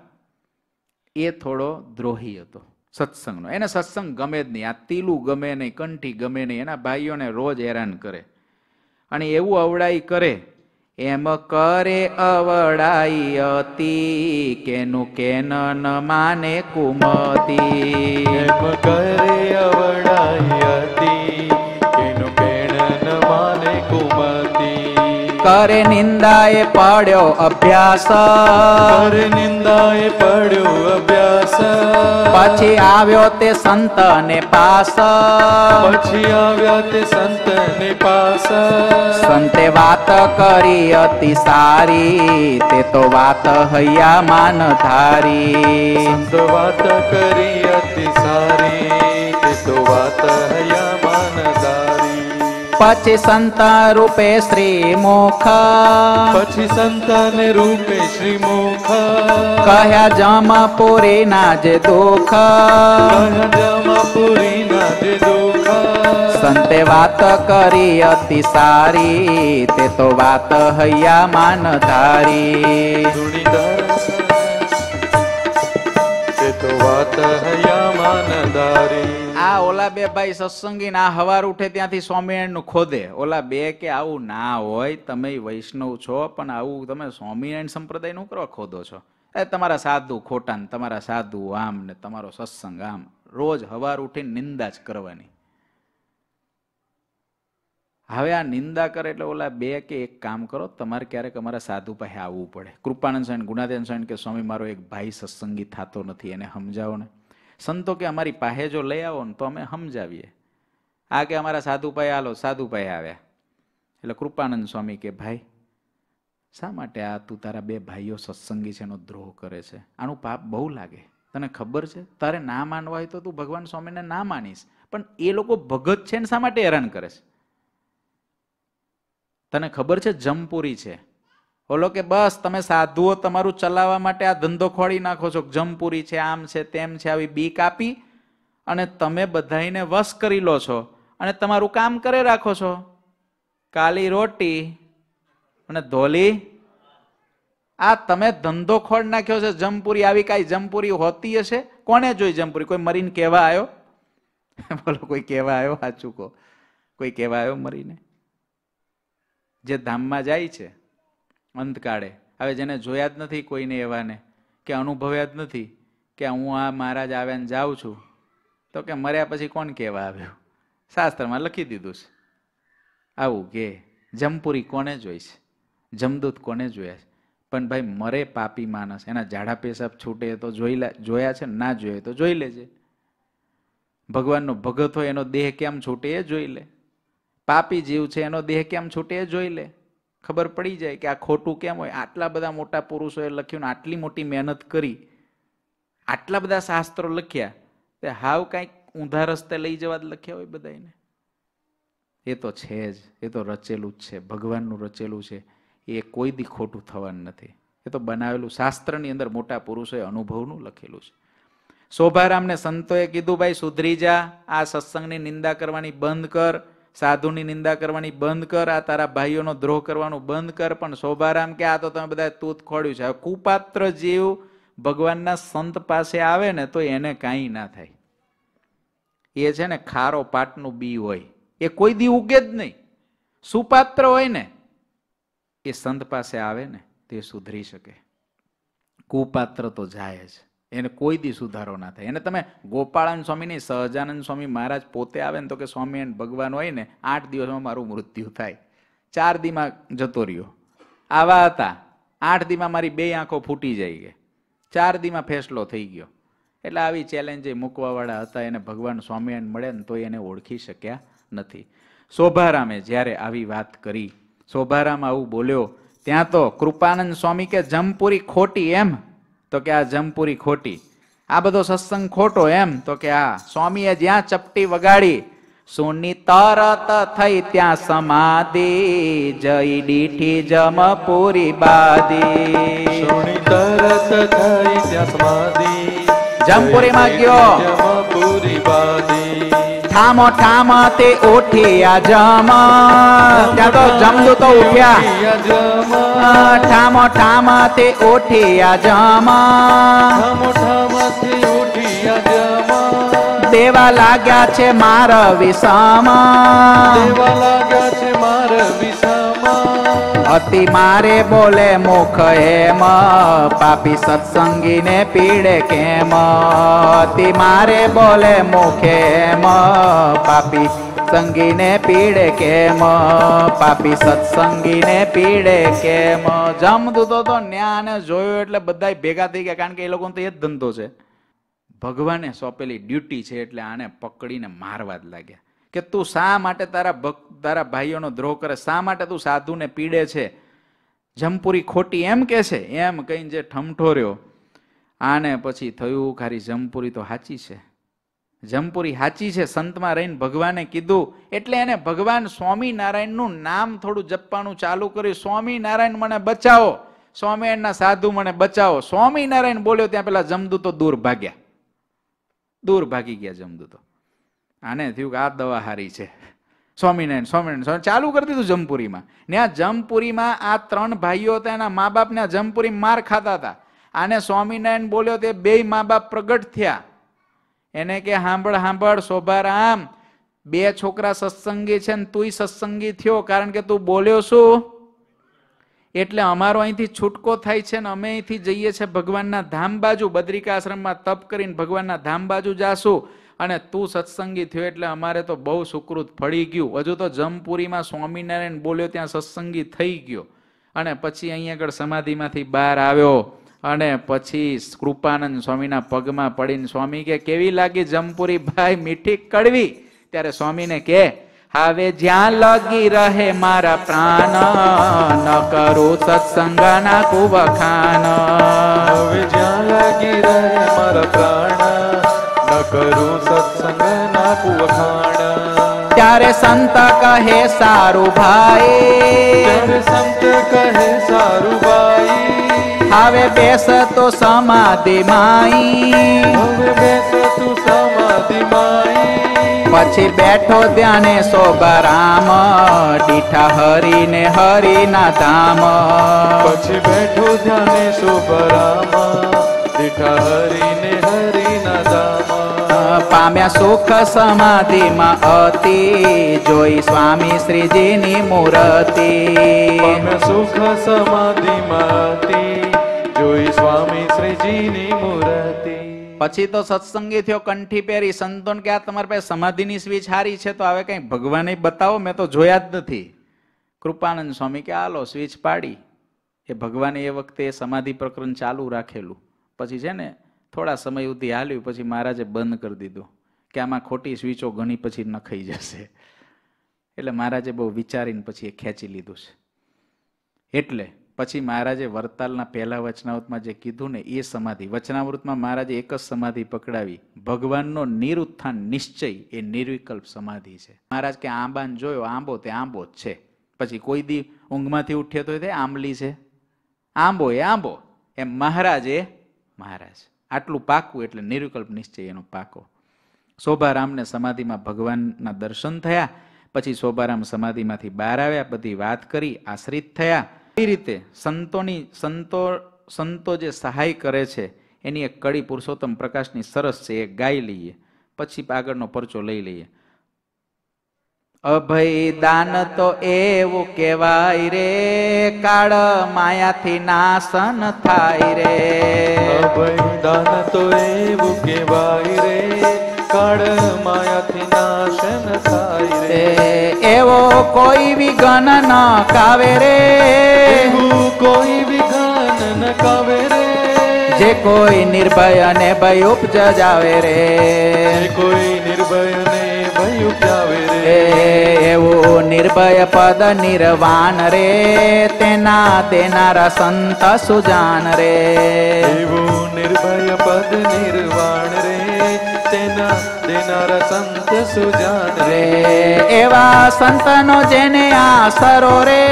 એ થોડો દ્રોહી હતો. સત્સંગનો. એને સત્સંગ ગમે જ નહીં. આ તીલું ગમે નહીં, કંઠી ગમે નહીં. એના ભાઈઓને રોજ હેરાન કરે. અને એવું અવડાઈ કરે. એમ કરે અવડાઈ અતિ, કેનું કેન ન માને કુમતી. એમ કરે અવડાઈ હતી કરે નિંદાએ પડ્યો અભ્યાસ. કરે નિંદાએ પડ્યો અભ્યાસ. પછી આવ્યો તે સંતને પાસ. પછી આવ્યો તે સંતની પાસ. સંતે વાત કરી અતિ સારી તે તો વાત હૈયા માન ધારી. સંત વાત કરી અતિ સારી તે તો વાત હયા પછી સંત રૂપે શ્રી મોખ પછી સંતને રૂપે શ્રી મોખ કહ્યા જમા પૂરી ના જ દુઃખ. જમાપુરી ના જ દુઃખ. સંતે વાત કરી અતિ સારી તે તો વાત હૈયા માન ધારી તો વાત હૈયા માનદારી આ ઓલા બે ભાઈ સત્સંગી ના હવાર ઉઠે ત્યાંથી સ્વામિનારાયણ ખોદે. ઓલા બે કે આવું ના હોય, તમે વૈષ્ણવ છો, પણ આવું તમે સ્વામિનારાયણ સંપ્રદાયનું કરવા ખોદો છો? એ તમારા સાધુ ખોટા ને તમારા સાધુ આમ ને તમારો સત્સંગ આમ. રોજ હવાર ઉઠીને નિંદા જ કરવાની. હવે આ નિંદા કરે એટલે ઓલા બે કે એક કામ કરો, તમારે ક્યારેક અમારા સાધુ પાસે આવવું પડે. કૃપાનંદ સ્વામી ગુણાદેન સ્વામી કે, સ્વામી, મારો એક ભાઈ સત્સંગી થતો નથી, એને સમજાવો ને. સંતો કે અમારી પાસે જો લઈ આવો ને તો અમે સમજાવીએ. આ કે અમારા સાધુભાઈ આલો, સાધુભાઈ આવ્યા. એટલે કૃપાનંદ સ્વામી કે, ભાઈ, શા માટે આ તું તારા બે ભાઈઓ સત્સંગી છે એનો દ્રોહ કરે છે? આનું પાપ બહુ લાગે. તને ખબર છે? તારે ના માનવા હોય તો તું ભગવાન સ્વામીને ના માનીશ. પણ એ લોકો ભગત છે ને શા માટે હેરાન કરે છે? તને ખબર છે જમપુરી છે? ઓલો કે બસ, તમે સાધુઓ તમારું ચલાવવા માટે આ ધંધો ખોળી નાખો છો. જમપુરી છે, આમ છે, તેમ છે, આવી બીક આપી અને તમે બધાઈને વશ કરી લો છો અને તમારું કામ કરે રાખો છો. કાલી રોટી અને ધોલી. આ તમે ધંધો ખોડ નાખ્યો છે, જમપુરી આવી કાંઈ જમપુરી હોતી હશે? કોને જોઈ જમપુરી? કોઈ મરીને કહેવા આવ્યો? [LAUGHS] બોલો, કોઈ કહેવા આવ્યો? સાચું કહો. કોઈ કહેવા આવ્યો મરીને? જે ધામમાં જાય છે. અંતકાળે હવે જેને જોયા જ નથી કોઈને એવાને, કે અનુભવ્યા જ નથી, કે હું આ મહારાજ આવ્યા ને જાઉં છું, તો કે મર્યા પછી કોણ કહેવા આવ્યું? શાસ્ત્રમાં લખી દીધું છે. આવું કે જમપુરી કોને જોઈ છે જમદૂત કોને જોયા છે? પણ ભાઈ મરે પાપી માણસ. એના જાડા પેશાબ છૂટે તો જોઈ જોયા છે, ના જોયે તો જોઈ લેજે. ભગવાનનો ભગત હોય એનો દેહ કેમ છૂટે એ જોઈ લે. પાપી જીવ છે એનો દેહ કેમ છૂટે એ જોઈ લે. ખબર પડી જાય કે આ ખોટું કેમ હોય? આટલા બધા મોટા પુરુષોએ લખ્યું આટલી મોટી મહેનત કરી, આટલા બધા શાસ્ત્રો લખ્યા, તે હાવ કાંઈક ઊંધા રસ્તે લઈ જવા જ લખ્યા હોય બધાને એ તો છે જ, એ તો રચેલું જ છે, ભગવાનનું રચેલું છે. એ કોઈ દી ખોટું થવાનું નથી. એ તો બનાવેલું શાસ્ત્રની અંદર મોટા પુરુષોએ અનુભવનું લખેલું છે. શોભારામને સંતોએ કીધું, ભાઈ સુધરી જા, આ સત્સંગની નિંદા કરવાની બંધ કર સાધુની નિંદા કરવાની બંધ કર, આ તારા ભાઈઓનો દ્રોહ કરવાનું બંધ કર, પણ શોભારામ કે આ તો તમે બધા તૂત ખોડ્યું છે. કુપાત્ર જીવ ભગવાનના સંત પાસે આવે ને તો એને કાંઈ ના થાય. એ છે ને ખારો પાટનું બી હોય. એ કોઈ દી ઉગે જ નહીં. સુપાત્ર હોય ને, એ સંત પાસે આવે ને, તે સુધરી શકે. કુપાત્ર તો જાય જ. એને કોઈ દી સુધારો ના થાય. એને તમે ગોપાળાન સ્વામી નહીં, સહજાનંદ સ્વામી મહારાજ પોતે આવે ને તો કે સ્વામી ભગવાન હોય ને, આઠ દિવસમાં મારું મૃત્યુ થાય. ચાર દીમાં જતો રહ્યો. આવા હતા. આઠ દીમાં મારી બે આંખો ફૂટી જાય ગઈ ચાર દીમાં ફેસલો થઈ ગયો. એટલે આવી ચેલેન્જ મૂકવાવાળા હતા. એને ભગવાન સ્વામિનારાયણ મળે ને તો એને ઓળખી શક્યા નથી. શોભારામે જ્યારે આવી વાત કરી, શોભારામ આવું બોલ્યો, ત્યાં તો કૃપાનંદ સ્વામી કે જમપુરી ખોટી એમ? તો કે આ જમપુરી ખોટી. આ બધો સત્સંગ ખોટો એમ. તો કે આ સ્વામીએ જ્યાં ચપટી વગાડી સુની તરત થઈ ત્યાં સમાધિ જઈ દીઠી જમપુરી બાદી. સુની તરત થઈ ત્યાં સમાધિ જમપુરીમાં ગયો. જમપુરી બાદી. ઠામો ઠામ તે ઉઠ્યા જમ. ત્યાં તો જમદૂતો તો ઉઠ્યા. ઠામો ઠામ તે ઉઠ્યા જમ. દેવા લાગ્યા છે માર વિષમ દેવા લાગ્યા છે માર વિસામાં. અતિ મારે બોલે મુખ હેમ. પાપી સત્સંગીને પીડે કેમ? અતિ મારે બોલે મુખે હેમ. પાપી સંગીને પીડે કેમ? પાપી સત્સંગીને પીડે કેમ? જમદૂતો તો ન્યાને જોયું એટલે બધા ભેગા થઈ ગયા, કારણ કે એ લોકોનો તો એ જ ધંધો છે. ભગવાને સોંપેલી ડ્યુટી છે એટલે આને પકડીને મારવા જ લાગ્યા. કે તું શા માટે તારા ભક્ત તારા ભાઈઓનો દ્રોહ કરે? શા માટે તું સાધુને પીડે છે? જમપુરી ખોટી એમ કે છે? એમ કહીને જે ઠમઠોર્યો આને પછી થયું ખારી જમપુરી તો સાચી છે. જમપુરી સાચી છે. સંતમાં રહીને ભગવાને કીધું, એટલે એને ભગવાન સ્વામિનારાયણનું નામ થોડું જપવાનું ચાલુ કર્યું. સ્વામિનારાયણ, મને બચાવો. સ્વામિનારાયણના સાધુ, મને બચાવો. સ્વામિનારાયણ બોલ્યો, ત્યાં પેલા જમદૂતો દૂર ભાગ્યા. દૂર ભાગી ગયા જમદૂતો. આને થયું કે આ દવા હારી છે. સ્વામિનારાયણ સ્વામિનારાયણ સ્વામી ચાલુ કરી દીધું જમપુરીમાં. ને આ જમપુરીમાં આ ત્રણ ભાઈઓ હતા, એના મા બાપને જમપુરી માર ખાતા હતા. આને સ્વામિનારાયણ બોલ્યો, તે બે મા બાપ પ્રગટ થયા. એને કે સાંભળ સાંભળ શોભારામ, બે છોકરા સત્સંગી છે ને તુંય સત્સંગી થયો, કારણ કે તું બોલ્યો શું? એટલે અમારો અહીંથી છૂટકો થાય છે ને અમે અહીંથી જઈએ છીએ ભગવાનના ધામ બાજુ બદ્રિકા આશ્રમમાં તપ કરીને ભગવાનના ધામ બાજુ જાશું. અને તું સત્સંગી થયો એટલે અમારે તો બહુ સુકૃત ફળી ગયું. હજુ તો જમપુરીમાં સ્વામિનારાયણ બોલ્યો ત્યાં સત્સંગી થઈ ગયો. અને પછી અહીંયા આગળ સમાધિમાંથી બહાર આવ્યો અને પછી કૃપાનંદ સ્વામીના પગમાં પડીને સ્વામી કે, કેવી લાગી જમપુરી? ભાઈ, મીઠી કડવી? ત્યારે સ્વામીને કે, હવે જ્યાં લગી રહે મારા પ્રાણ, ન કરું સત્સંગના કુવખાન. હવે જ્યાં લગી રહે મારા પ્રાણ ન કરું સત્સંગ ના કુવખાણ ત્યારે સંત કહે સારું ભાઈ ત્યારે સંત કહે સારું ભાઈ હવે બેસ તો સમાધિ માઈ હવે બેસ તું સમાધિ માઈ પછી બેઠો ધ્યાને શોભારામ દીઠા હરીને હરિના ધામ પછી બેઠો ધ્યાને શુભરામ દીઠા હરીને હરિના ધામ પામ્યા સુખ સમાધિમાં અતિ. જોઈ સ્વામી શ્રીજીની મૂર્તિ. સુખ સમાધિમાં જોઈ સ્વામી શ્રીજીની મૂર્તિ. પછી તો સત્સંગી થયો કંઠી પહેરી સંતોન કે આ તમારી પાસે સમાધિની સ્વીચ હારી છે તો હવે કઈ ભગવાને બતાવો મેં તો જોયા જ નથી. કૃપાનંદ સ્વામી કે આલો સ્વીચ પાડી. એ ભગવાને એ વખતે સમાધિ પ્રકરણ ચાલુ રાખેલું. પછી છે ને થોડા સમય સુધી હાલ્યું, પછી મહારાજે બંધ કરી દીધું કે આમાં ખોટી સ્વીચો ઘણી પછી નખાઈ જશે. એટલે મહારાજે બહુ વિચારીને પછી એ ખેંચી લીધું છે. એટલે પછી મહારાજે વરતાલના પહેલા વચનાવૃતમાં જે કીધું ને, એ સમાધિ, વચનાવૃતમાં મહારાજે એક જ સમાધિ પકડાવી. ભગવાનનો નિરુત્થાન નિશ્ચય એ નિર્વિકલ્પ સમાધિ છે. મહારાજ કે આંબાને જોયો, આંબો તે આંબો જ છે. પછી કોઈ દી ઊંઘમાંથી ઉઠ્યો તો તે આંબલી છે. આંબો એ આંબો. એમ મહારાજ મહારાજ આટલું પાકું એટલે નિર્વિકલ્પ નિશ્ચય એનો પાકો. શોભારામને સમાધિમાં ભગવાનના દર્શન થયા, પછી શોભારામ સમાધિમાંથી બહાર આવ્યા, બધી વાત કરી, આશ્રિત થયા. એ રીતે સંતોની સંતો સંતો જે સહાય કરે છે, એની એક કડી પુરુષોત્તમ પ્રકાશની સરસ છે, એ ગાઈ લઈએ. પછી આગળનો પરચો લઈ લઈએ. અભય દાન તો એવું કહેવાય રે કાળ માયાથી નાશન થાય રે. અભય દાન તો એવું કહેવાય રે કાળ માયાથી નાશન થાય રે. એવો કોઈ વિઘન ન કાવે રે. એવું કોઈ વિઘન ન કાવે રે. જે કોઈ નિર્ભય ને ભય ઉપજાવે રે. કોઈ નિર્ભય એવું નિર્ભય પદ નિર્વાણ રે તેના દેનારા સંત સુજાન રે એવું નિર્ભય પદ નિર્વાણ રે તેના દેનારા સંત સુજાન રે રે એવા સંતનો જેને આસરો રે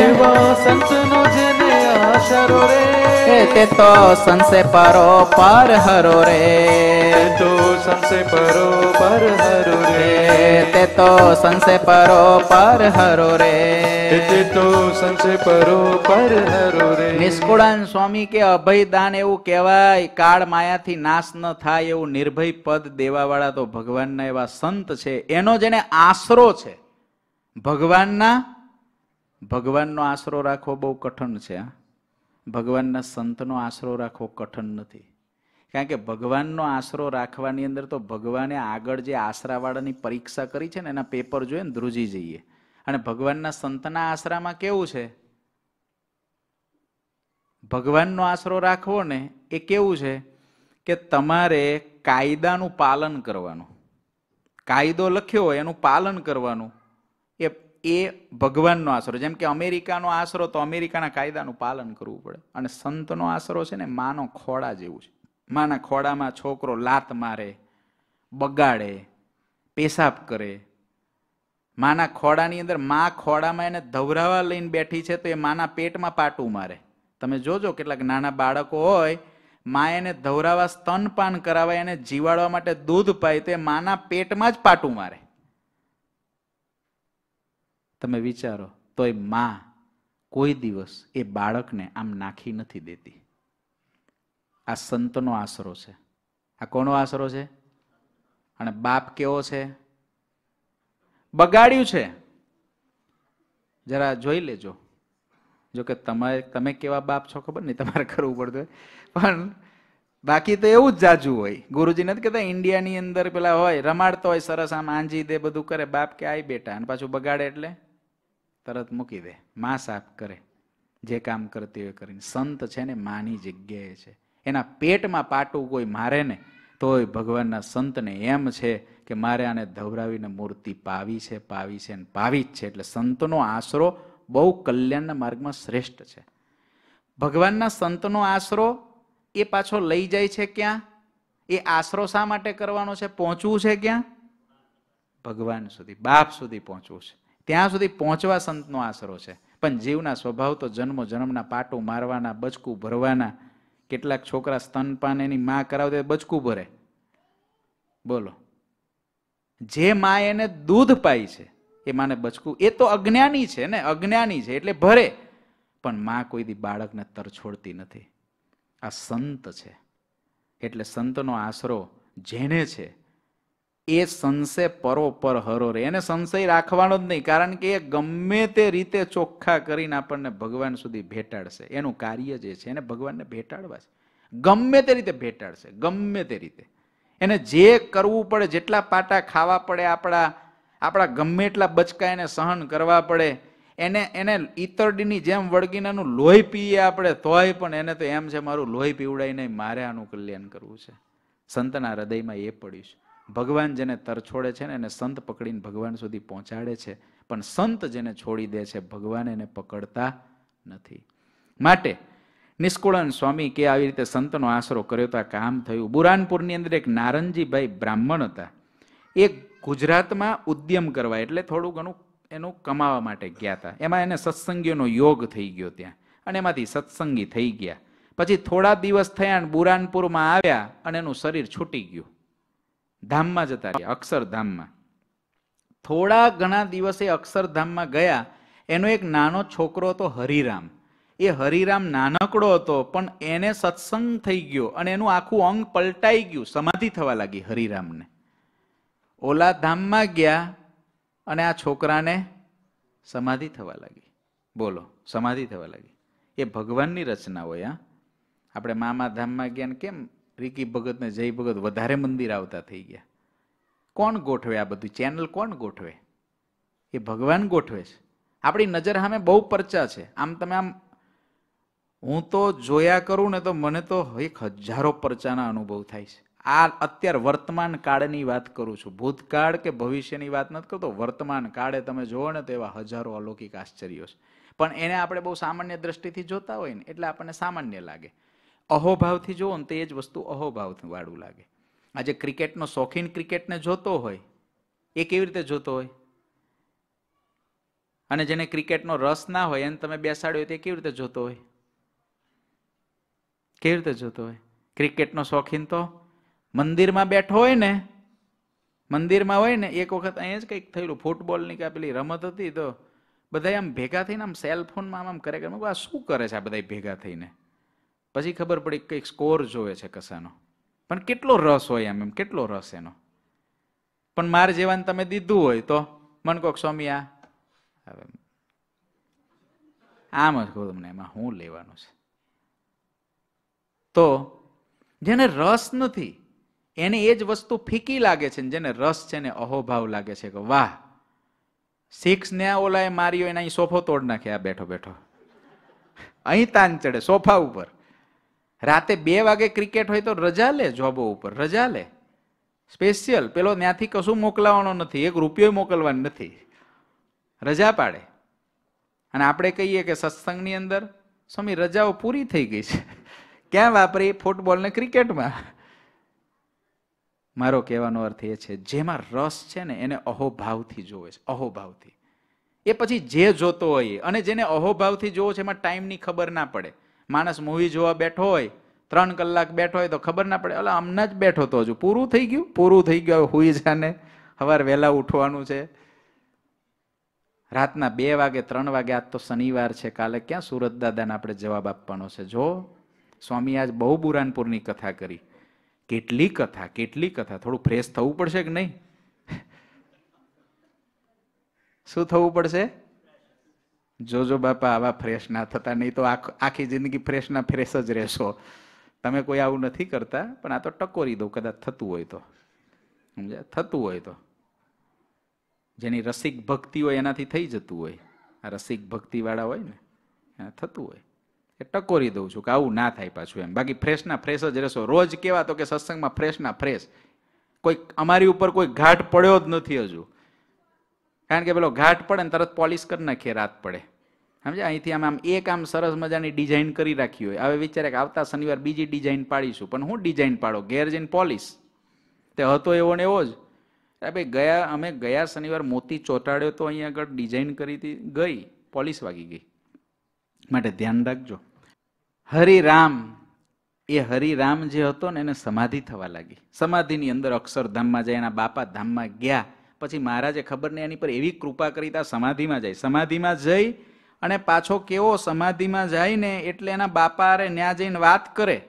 એવા સંતનો જેને આશરો રે એ તે તો સંસે પરો પર હરો રે તે તો સંસે પરો પર હરો રે. તે તો સંસે પરો પર હરો રે. તે તો સંસે પરો પર હરો રે. નિષ્કુળાન સ્વામી કે અભય દાન એવું કહેવાય કાળ માયાથી નાશ ન થાય એવું નિર્ભય પદ દેવાવાળા તો ભગવાનના એવા સંત છે. એનો જેને આશરો છે. ભગવાનના ભગવાનનો આશરો રાખવો બહુ કઠણ છે ભગવાનના સંતનો આશરો રાખવો કઠણ નથી. કારણ કે ભગવાનનો આશરો રાખવાની અંદર તો ભગવાને આગળ જે આશરાવાળાની પરીક્ષા કરી છે ને, એના પેપર જોઈએ ને, ધ્રુજી જઈએ. અને ભગવાનના સંતના આશરામાં કેવું છે? ભગવાનનો આશરો રાખવો ને, એ કેવું છે? કે તમારે કાયદાનું પાલન કરવાનું. કાયદો લખ્યો હોય, એનું પાલન કરવાનું. એ એ ભગવાનનો આશરો. જેમ કે અમેરિકાનો આશરો, તો અમેરિકાના કાયદાનું પાલન કરવું પડે. અને સંતનો આશરો છે ને, માનો ખોડા જેવું છે. માના ખોડામાં છોકરો લાત મારે, બગાડે, પેશાબ કરે. માના ખોડાની અંદર મા ખોડામાં એને ધવરાવા લઈને બેઠી છે તો એ માના પેટમાં પાટું મારે. તમે જોજો કેટલાક નાના બાળકો હોય, મા એને ધવરાવા, સ્તનપાન કરાવે એને જીવાડવા માટે દૂધ પાય તો એ માના પેટમાં જ પાટું મારે. તમે વિચારો, તોય મા કોઈ દિવસ એ બાળકને આમ નાખી નથી દેતી. આ સંતનો આશરો છે. આ કોનો આશરો છે? અને બાપ કેવો છે? બગાડ્યું છે. જરા જોઈ લેજો. જો કે તમે તમે કેવા બાપ છો ખબર? નહીં, તમારે કરવું પડતું પણ બાકી તો એવું જ જાજુ હોય. ગુરુજી નથી કહેતા, ઇન્ડિયાની અંદર પેલા હોય, રમાડતો હોય, સરસ આમ આંજી દે, બધું કરે, બાપ કે આઈ બેટા, અને પાછું બગાડે એટલે તરત મૂકી દે. માં સાફ કરે. જે કામ કરતી હોય કરીને. સંત છે ને, માની જગ્યાએ છે. એના પેટમાં પાટું કોઈ મારે ને, તોય ભગવાનના સંતને એમ છે કે મારે આને ધવરાવીને મૂર્તિ પાવી છે પાવી છે ને પાવી જ છે. એટલે સંતનો આશરો બહુ કલ્યાણના માર્ગમાં શ્રેષ્ઠ છે. ભગવાનના સંતનો આશરો એ પાછો લઈ જાય છે ક્યાં? એ આશરો શા માટે કરવાનો છે? પહોંચવું છે ક્યાં? ભગવાન સુધી, બાપ સુધી પહોંચવું છે. ત્યાં સુધી પહોંચવા સંતનો આશરો છે. પણ જીવના સ્વભાવ તો જન્મો જન્મના પાટું મારવાના, બચકું ભરવાના કેટલાક છોકરા સ્તનપાન એની માં કરાવતી બચકું ભરે. બોલો. જે માં એને દૂધ પાય છે, એ માને બચકું. એ તો અજ્ઞાની છે ને, અજ્ઞાની છે એટલે ભરે. પણ માં કોઈ દી બાળકને તરછોડતી નથી. આ સંત છે. એટલે સંતનો આશરો જેને છે એ સંશય પરોપર હરો રે. એને સંશય રાખવાનો જ નહીં, કારણ કે એ ગમે તે રીતે ચોખ્ખા કરીને આપણને ભગવાન સુધી ભેટાડશે. એનું કાર્ય જે છે, એને ભગવાનને ભેટાડવા છે. ગમે તે રીતે ભેટાડશે, ગમે તે રીતે. એને જે કરવું પડે, જેટલા પાટા ખાવા પડે, આપણા આપણા ગમે એટલા બચકા એને સહન કરવા પડે, એને એને ઈતરડીની જેમ વળગીનાનું લોહી પીએ આપણે, તોય પણ એને તો એમ છે, મારું લોહી પીવડાવીને મારે આનું કલ્યાણ કરવું છે. સંતના હૃદયમાં એ પડ્યું છે. ભગવાન જેને તરછોડે છે ને એને સંત પકડીને ભગવાન સુધી પહોંચાડે છે. પણ સંત જેને છોડી દે છે, ભગવાન એને પકડતા નથી. માટે નિષ્કુળન સ્વામી કે આવી રીતે સંતનો આશરો કર્યો તો આ કામ થયું. બુરાનપુરની અંદર એક નારંજીભાઈ બ્રાહ્મણ હતા. એ ગુજરાતમાં ઉદ્યમ કરવા એટલે થોડું ઘણું એનું કમાવા માટે ગયા હતા. એમાં એને સત્સંગીઓનો યોગ થઈ ગયો ત્યાં અને એમાંથી સત્સંગી થઈ ગયા. પછી થોડા દિવસ થયા બુરાનપુરમાં આવ્યા અને એનું શરીર છૂટી ગયું. ધામમાં જતા રહ્યા અક્ષરધામમાં થોડા ઘણા દિવસે અક્ષરધામમાં ગયા, એનો એક નાનો છોકરો હતો હરિરામ. એ હરિરામ નાનકડો હતો, પણ એને સત્સંગ થઈ ગયો અને એનું આખું અંગ પલટાઈ ગયું, સમાધિ થવા લાગી હરિરામને. ઓલા ધામમાં ગયા અને આ છોકરાને સમાધિ થવા લાગી. બોલો, સમાધિ થવા લાગી. એ ભગવાનની રચના હોય, હા. આપણે મામા ધામમાં ગયા ને કેમ? રીકી ભગત ને જય ભગત વધારે મંદિર આવતા થઈ ગયા. કોણ ગોઠવે આ બધું? ચેનલ કોણ ગોઠવે? એ ભગવાન ગોઠવે છે. આપણી નજર સામે બહુ પરચા છે. આમ તમે આમ હું તો જોયા કરું ને તો મને તો એક હજારો પરચાના અનુભવ થાય છે. આ અત્યારે વર્તમાન કાળની વાત કરું છું. ભૂતકાળ કે ભવિષ્યની વાત નથી કરતો, વર્તમાન કાળે તમે જોવો ને તો એવા હજારો અલૌકિક આશ્ચર્યો છે. પણ એને આપણે બહુ સામાન્ય દ્રષ્ટિથી જોતા હોય ને, એટલે આપણને સામાન્ય લાગે. અહોભાવથી જુઓ ને તો એ જ વસ્તુ અહોભાવથી વાળું લાગે. આજે ક્રિકેટનો શોખીન ક્રિકેટને જોતો હોય, એ કેવી રીતે જોતો હોય? અને જેને ક્રિકેટનો રસ ના હોય, એને તમે બેસાડ્યો હોય તે કેવી રીતે જોતો હોય? કેવી રીતે જોતો હોય? ક્રિકેટનો શોખીન તો મંદિરમાં બેઠો હોય ને, મંદિરમાં હોય ને, એક વખત અહીંયા જ કંઈક થયેલું, ફૂટબોલની કે પેલી રમત હતી તો બધા આમ ભેગા થઈને આમ સેલફોનમાં આમ આમ કરે, કે આ શું કરે છે આ બધા ભેગા થઈને? પછી ખબર પડી કંઈક સ્કોર જોવે છે કસાનો. પણ કેટલો રસ હોય એમ એમ કેટલો રસ એનો? પણ માર જેવાને તમે દીધું હોય તો? મન કોક સ્વામી, આ, હવે આમ જ કહું તમને, એમાં શું લેવાનું છે. તો જેને રસ નથી, એને એ જ વસ્તુ ફીકી લાગે છે ને જેને રસ છે ને અહોભાવ લાગે છે કે વાહ સિક્સ ને ઓલાએ માર્યો, એને અહીં સોફો તોડ નાખે આ બેઠો બેઠો. અહીં તાન ચડે, સોફા ઉપર. રાતે બે વાગે ક્રિકેટ હોય તો રજા લે જોબો ઉપર, રજા લે. સ્પેશિયલ, પેલો ત્યાંથી કશું મોકલાવાનો નથી, એક રૂપિયો મોકલવાનો નથી. રજા પાડે. અને આપણે કહીએ કે સત્સંગની અંદર, સ્વામી, રજાઓ પૂરી થઈ ગઈ છે. ક્યાં વાપરી ફૂટબોલ ને ક્રિકેટમાં? મારો કહેવાનો અર્થ એ છે, જેમાં રસ છે ને એને અહોભાવથી જોવે છે, અહોભાવથી. એ પછી જે જોતો હોય. અને જેને અહોભાવથી જોવો છે, એમાં ટાઈમની ખબર ના પડે. માણસ મૂવી જોવા બેઠો હોય, ત્રણ કલાક બેઠો હોય તો ખબર ના પડે ઓલા હમણાં જ બેઠો તો હજુ, પૂરું થઈ ગયું? પૂરું થઈ ગયું, હવે હુઈ જાને સવાર વહેલા ઉઠવાનું છે. રાતના બે વાગે, ત્રણ વાગે, આજ તો શનિવાર છે, કાલે ક્યાં સુરત દાદાને આપણે જવાબ આપવાનો છે? જો, સ્વામી આજ બહુ બુરાનપુરની કથા કરી. કેટલી કથા કેટલી કથા? થોડું ફ્રેશ થવું પડશે કે નહીં? શું થવું પડશે? જોજો બાપા, આવા ફ્રેશ ના થતા, નહીં તો આખ- જિંદગી ફ્રેશના ફ્રેશ જ રહેશો. તમે કોઈ આવું નથી કરતા, પણ આ તો ટકોરી દો, કદાચ થતું હોય તો. સમજ્યા? થતું હોય તો. જેની રસિક ભક્તિ હોય એનાથી થઈ જતું હોય. આ રસિક ભક્તિવાળા હોય ને થતું હોય. એ ટકોરી દઉં છું કે આવું ના થાય પાછું એમ. બાકી ફ્રેશના ફ્રેશ જ રહેશો. રોજ કેવા તો કે સત્સંગમાં ફ્રેશના ફ્રેશ કોઈ અમારી ઉપર કોઈ ઘાટ પડ્યો જ નથી હજુ. કારણ કે પેલો ઘાટ પડે ને તરત પોલિશ કરી નાખીએ, રાત પડે. સમજે અહીંથી આમ આમ એક આમ સરસ મજાની ડિઝાઇન કરી રાખી હોય. હવે વિચારે કે આવતા શનિવાર બીજી ડિઝાઇન પાડીશું. પણ હું ડિઝાઇન પાડો? ઘેર જઈને પોલિશ. તે હતો એવો ને એવો જ. ભાઈ, ગયા, અમે ગયા શનિવાર મોતી ચોંટાડ્યો તો અહીંયા આગળ ડિઝાઇન કરી હતી, ગઈ. પોલિશ વાગી ગઈ. માટે ધ્યાન રાખજો. હરિરામ. એ હરિરામ જે હતો ને, એને સમાધિ થવા લાગી. સમાધિની અંદર અક્ષરધામમાં જાય, એના બાપા ધામમાં ગયા. પછી મહારાજે ખબર નહીં, એની પર એવી કૃપા કરી તા સમાધિમાં જાય. સમાધિમાં જઈ અને પાછો કેવો સમાધિમાં જાય ને એટલે એના બાપા અરે ન્યા જઈને વાત કરે.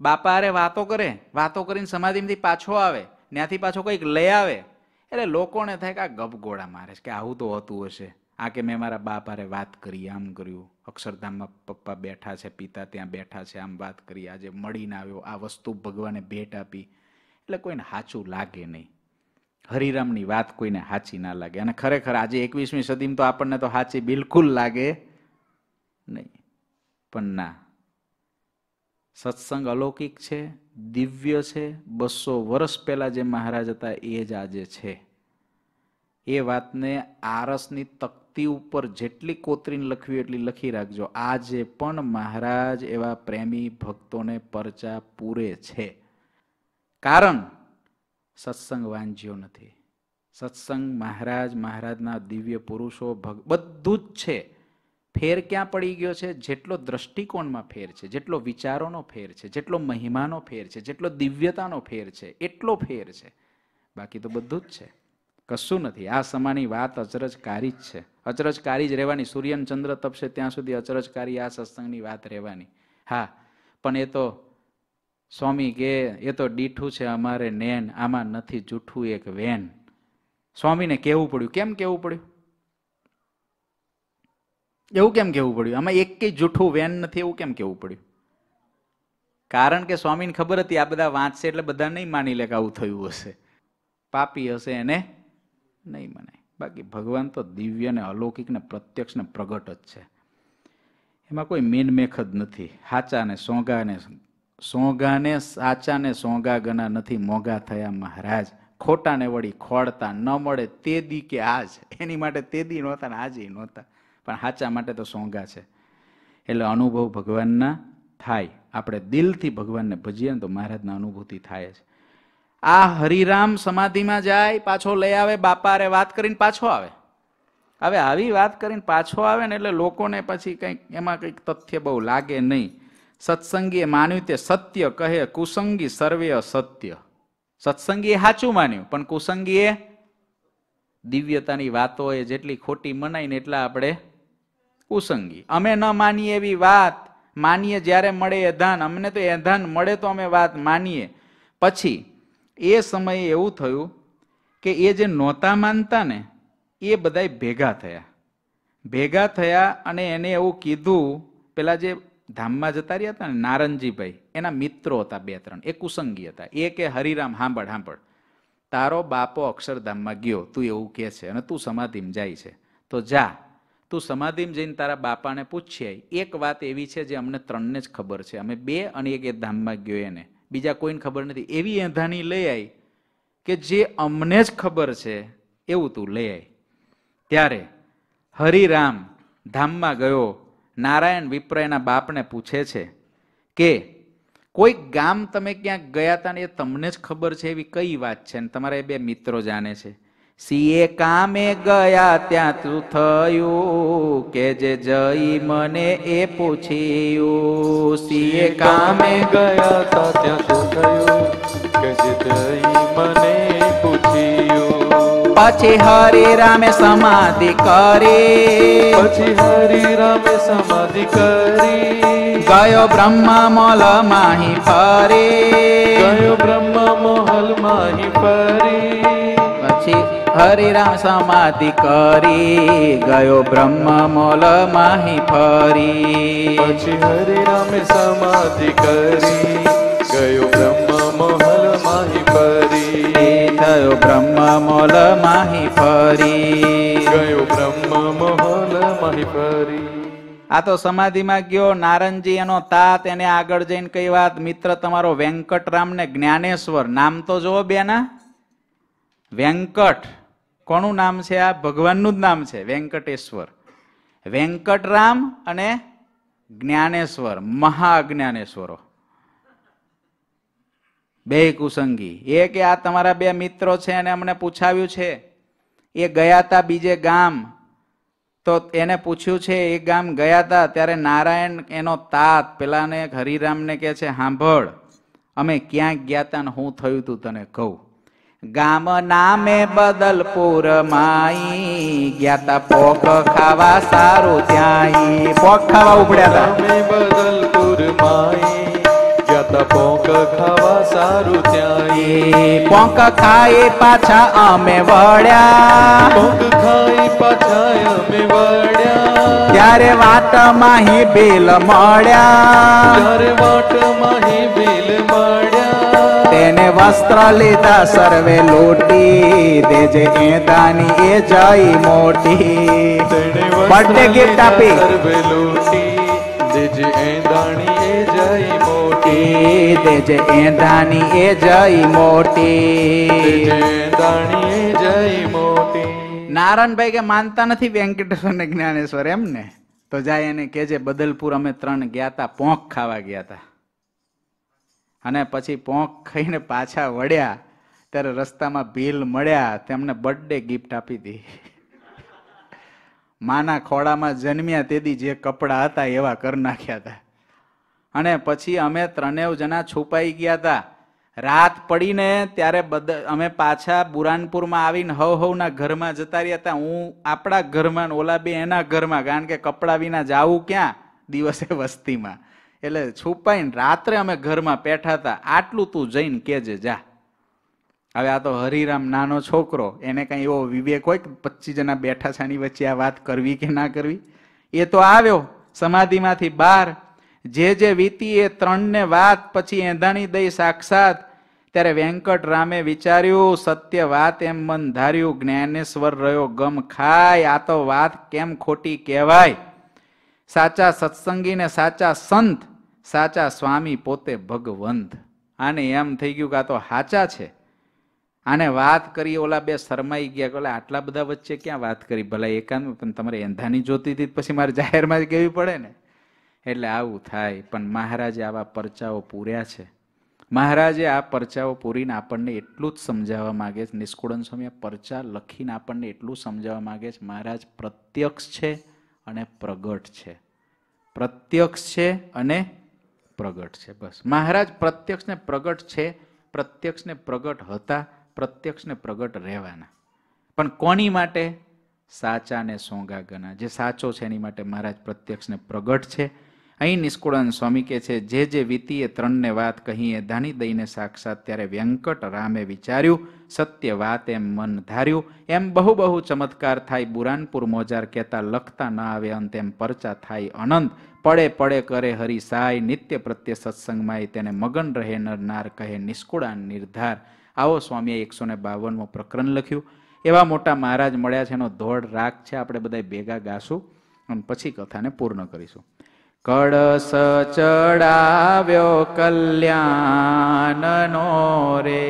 બાપા અરે વાતો કરે, વાતો કરીને સમાધિમાંથી પાછો આવે ત્યાંથી પાછો કંઈક લઈ આવે. એટલે લોકોને થાય કે આ ગપગોળા મારે કે આવું તો હોતું હશે. આ કે મેં મારા બાપારે વાત કરી, આમ કર્યું. અક્ષરધામમાં પપ્પા બેઠા છે, પિતા ત્યાં બેઠા છે, આમ વાત કરી. આજે મળીને આવ્યો, આ વસ્તુ ભગવાને ભેટ આપી. એટલે કોઈને સાચું લાગે નહીં. હરિરામની વાત કોઈને સાચી ના લાગે. અને ખરેખર આજે એકવીસમી સદીમાં તો આપણને તો સાચી બિલકુલ લાગે નહીં. પણ ના. સત્સંગ અલૌકિક છે, દિવ્ય છે, બસો વર્ષ પહેલાં જે મહારાજ હતા એ જ આજે છે. એ વાતને આરસની તકતી ઉપર જેટલી કોતરીને લખવી એટલી લખી રાખજો. આજે પણ મહારાજ એવા પ્રેમી ભક્તોને પરચા પૂરે છે. કારણ સત્સંગ વાંજ્યો નથી. સત્સંગ મહારાજ, મહારાજના દિવ્ય પુરુષો, ભગ, બધું જ છે. ફેર ક્યાં પડી ગયો છે? જેટલો દ્રષ્ટિકોણમાં ફેર છે, જેટલો વિચારોનો ફેર છે, જેટલો મહિમાનો ફેર છે, જેટલો દિવ્યતાનો ફેર છે, એટલો ફેર છે. બાકી તો બધું જ છે. કશું નથી. આ સમાની વાત અચરજકારી જ છે. અચરજકારી જ રહેવાની. સૂર્યન ચંદ્ર તપશે ત્યાં સુધી અચરજકારી આ સત્સંગની વાત રહેવાની. હા, પણ એ તો સ્વામી કે એ તો ડીઠું છે અમારે નેન, આમાં નથી જૂઠું એક વેન. સ્વામીને કહેવું પડ્યું? કેમ કહેવું પડ્યું? એવું કેમ કહેવું પડ્યું? આમાં એક કઈ જૂઠું વેન નથી, એવું કેમ કહેવું પડ્યું? કારણ કે સ્વામીને ખબર હતી આ બધા વાંચશે એટલે બધા નહીં માની લે કે આવું થયું હશે. પાપી હશે એને નહીં મનાય. બાકી ભગવાન તો દિવ્ય ને અલૌકિક ને પ્રત્યક્ષ ને પ્રગટ જ છે. એમાં કોઈ મેનમેખ જ નથી. સાચા ને સોંગા ને સોંગા સાચાને સોંગા ગણા નથી મોગા થયા મહારાજ. ખોટાને વળી ખોડતા ન મળે તે દી કે આજ. એની માટે તે દી નહોતા ને આજે નહોતા. પણ સાચા માટે તો સોંગા છે. એટલે અનુભવ ભગવાનના થાય. આપણે દિલથી ભગવાનને ભજીએ ને તો મહારાજના અનુભૂતિ થાય જ. આ હરિરામ સમાધિમાં જાય, પાછો લઈ આવે બાપા રે વાત કરીને પાછો આવે. હવે આવી વાત કરીને પાછો આવે ને એટલે લોકોને પછી કંઈક એમાં કંઈક તથ્ય બહુ લાગે નહીં. સત્સંગીએ માન્યું તે સત્ય કહે, કુસંગી સર્વે અસત્ય. સત્સંગીએ સાચું માન્યું, પણ કુસંગીએ દિવ્યતાની વાતો એ જેટલી ખોટી મનાય ને એટલા આપણે કુસંગી. અમે ન માનીએ એવી વાત, માનીએ જ્યારે મળે એધાન અમને તો એધાન મળે તો અમે વાત માનીએ. પછી, એ સમયે એવું થયું કે એ જે નહોતા માનતા ને, એ બધાય ભેગા થયા. ભેગા થયા અને એને એવું કીધું, પેલા જે ધામમાં જતા રહ્યા હતા ને નારંજીભાઈ એના મિત્રો હતા બે ત્રણ એ કુસંગી હતા એ કે હરિરામ, હાંભળ હાંભળ. તારો બાપો અક્ષરધામમાં ગયો, તું એવું કહે છે અને તું સમાધિમાં જાય છે. તો જા, તું સમાધિમાં જઈને તારા બાપાને પૂછી આય એક વાત એવી છે જે અમને ત્રણને જ ખબર છે. અમે બે અને એક એ ધામમાં ગયો એને. બીજા કોઈને ખબર નથી. એવી એંધાની લઈ આવી કે જે અમને જ ખબર છે, એવું તું લઈ આવી ત્યારે હરિરામ ધામમાં ગયો નારાયણ વિપ્ર એના બાપને પૂછે છે કે, કોઈ ગામ તમે ક્યાંક ગયા હતા ને એ તમને જ ખબર છે એવી કઈ વાત છે? ને તમારા એ બે મિત્રો જાણે છે, સીએ કામે ગયા ત્યાં તું થયું કે જે જઈ મને એ પૂછ્યું. સીએ કામે ગયા ત્યાં શું થયું કે જે જઈ મને પૂછ્યું. પછી હરે રામે સમાધિ કરી પછી હરિ રામે સમાધિ કરી ગયો બ્રહ્મા મોલ માહી ફરી ગયો બ્રહ્મ મોહલ માહી ફરી પછી હરિરામ સમાધિ કરી ગયો બ્રહ્મ મોલ માહી ફરી પછી હરિ રામે સમાધિ કરી ગયો બ્રહ્મ મોહલ માહી ફરી થયો બ્રહ્મ મોલ માહી ફરી. ગયો બ્રહ્મ મોલ માહી ફરી. આ તો સમાધિમાં ગયો નારણજી એનો તાત એને આગળ જઈને કઈ વાત મિત્ર તમારો વેંકટરામ ને જ્ઞાનેશ્વર નામ તો જુઓ બેના. વેંકટ કોનું નામ છે આ? ભગવાનનું જ નામ છે વેંકટેશ્વર. વેંકટરામ અને જ્ઞાનેશ્વર મહાજ્ઞાનેશ્વરો. બે કુસંગી. એ કે આ તમારા બે મિત્રો છે અને અમને પૂછાવ્યું છે. એ ગયા તા બીજે ગામ. તો એને પૂછ્યું છે, એ ગામ ગયા હતા ત્યારે નારાયણ એનો તાત પેલાને હરિરામને કહે છે સાંભળ અમે ક્યાંક ગયા હતા ને હું થયું તું તને કહું. ગામ નામે બદલપુર માઈ, ગયા તા પોક ખાવા સારું ત્યાં પોક ખાવા ઉપડ્યા હતા બદલપુર માઈ ગયા તા પોંક ખાવા સારું ત્યાં એ. પોંક ખાઈ પાછા અમે વળ્યા. પોંક ખાઈ પાછા અમે વળ્યા. ત્યારે વાટમાં હી બેલ મળ્યા. ત્યારે વાટમાં હી બિલ મળ્યા. તેને વસ્ત્ર લીધા સર્વે લોટી. દેજે એ દાની એ જઈ મોટી. તેણે Birthday આપી. સર્વે લોટી. દેજે એ મોટી એ દેજે એ જઈ મોટી. નારાયણભાઈ કે માનતા નથી વેંકટેશ્વર ને જ્ઞાનેશ્વર એમ ને તો જાય એને કેજે બદલપુર અમે ત્રણ ગયા તા, પોંખ ખાવા ગયા તા. અને પછી પોંખ ખાઈને પાછા વળ્યા, ત્યારે રસ્તામાં ભીલ મળ્યા, તેમને બર્થડે ગિફ્ટ આપી હતી માના ખોળામાં જન્મ્યા તેથી જે કપડાં હતા એવા કર નાખ્યા હતા અને પછી અમે ત્રણેવ જણા છુપાઈ ગયા હતા રાત પડીને ત્યારે બદ, અમે પાછા બુરાનપુરમાં આવીને હવ હવના ઘરમાં જતા રહ્યા હતા હું આપણા ઘરમાં ઓલા બે એના ઘરમાં, કારણ કે કપડાં વિના જાવું ક્યાં? દિવસે વસ્તીમાં. એટલે છુપાઈને રાત્રે અમે ઘરમાં બેઠા હતા આટલું તું જઈને કેજે જા. હવે આ તો હરિરામ નાનો છોકરો, એને કાંઈ એવો વિવેક હોય કે પચીસ જણા બેઠા છાની વચ્ચે આ વાત કરવી કે ના કરવી? એ તો આવ્યો સમાધિમાંથી બહાર. જે જે વીતી એ ત્રણને વાત, પછી એંધાણી દઈ સાક્ષાત. ત્યારે વેંકટ રામે વિચાર્યું, સત્ય વાત એમ મન ધાર્યું, જ્ઞાનેશ્વર રહ્યો ગમ ખાય, આ તો વાત કેમ ખોટી કહેવાય? સાચા સત્સંગી ને સાચા સંત, સાચા સ્વામી પોતે ભગવંત. આને એમ થઈ ગયું કે આ તો સાચા છે. આને વાત કરી ઓલા બે શરમાઈ ગયા કે આટલા બધા વચ્ચે ક્યાં વાત કરી? ભલા એકાંત પણ તમારે એંધાની જોતી હતી પછી મારે જાહેરમાં જ કહેવી પડે ને. એટલે આવું થાય. પણ મહારાજે આવા પરચાઓ પૂર્યા છે. મહારાજે આ પરચાઓ પૂરીને આપણને એટલું જ સમજાવવા માગે છે. નિષ્કુળન સ્વામી પરચા લખીને આપણને એટલું સમજાવવા માગે છે. મહારાજ પ્રત્યક્ષ છે અને પ્રગટ છે. પ્રત્યક્ષ છે અને પ્રગટ છે. બસ. મહારાજ પ્રત્યક્ષ ને પ્રગટ છે, પ્રત્યક્ષ ને પ્રગટ હતા, પ્રત્યક્ષ ને પ્રગટ રહેવાના. પણ કોની માટે? સાચા ને સોંગાગના જે સાચો છે એની માટે મહારાજ પ્રત્યક્ષ ને પ્રગટ છે અહીં નિષ્કુળાન સ્વામી કે છે, જે જે વીતીએ ત્રણને વાત કહીએ ધાની દઈને સાક્ષાત ત્યારે વ્યંકટ રામે વિચાર્યું, સત્ય વાત એમ મન ધાર્યું. એમ બહુ બહુ ચમત્કાર થાય, બુરાનપુર મોજાર કહેતા લખતા ન આવે, અંત એમ પરચા થાય અનંત. પડે પડે કરે હરિ સાય, નિત્ય પ્રત્યે સત્સંગમાં તેને મગન રહે નરનાર કહે નિષ્કુળાન નિર્ધાર. આવો સ્વામીએ એકસો ને બાવનમું પ્રકરણ લખ્યું. એવા મોટા મહારાજ મળ્યા છે, એનો ધોળ રાગ છે, આપણે બધા ભેગા ગાશું. અને પછી કથાને પૂર્ણ કરીશું. કળશ ચડાવ્યો કલ્યાણનો રે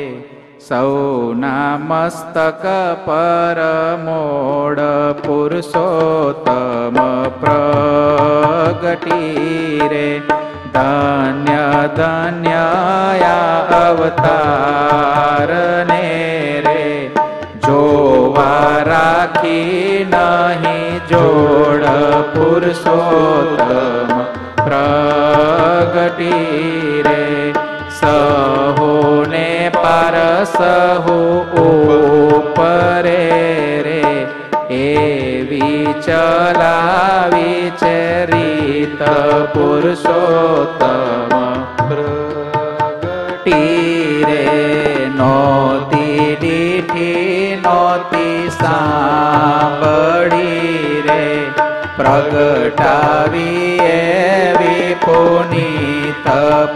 સૌના મસ્તક પર મોડ પુરુષોત્તમ પ્રગટી રે ધન્ય ધન્યયા અવતાર ને રે જોવા રાખી નહીં જોડ પુરુષોત્તમ પ્રગટી રે સહોને પાર સહો ઉપરે રે એવી ચલાવી છે રીત પુરુષોત્તમ પ્રગટી નોતી દીઠી નોતી સાંભળી રે પ્રગટાવી પુનીત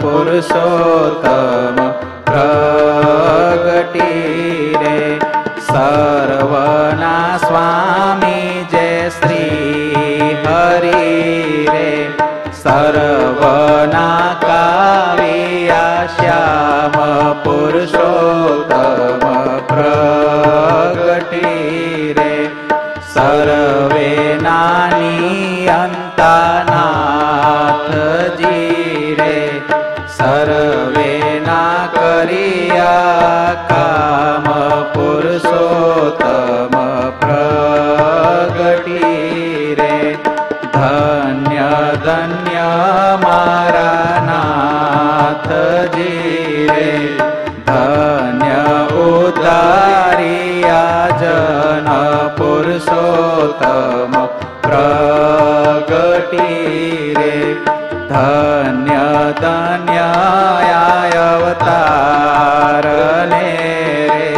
પુરુષોત્તમ પ્રગટી રે સર્વના સ્વામી જય શ્રી હરિ રે સર્વના કાવ્યા શ્યામ પુરુષોત્તમ ધન્ય ધન્ય અવતાર ને રે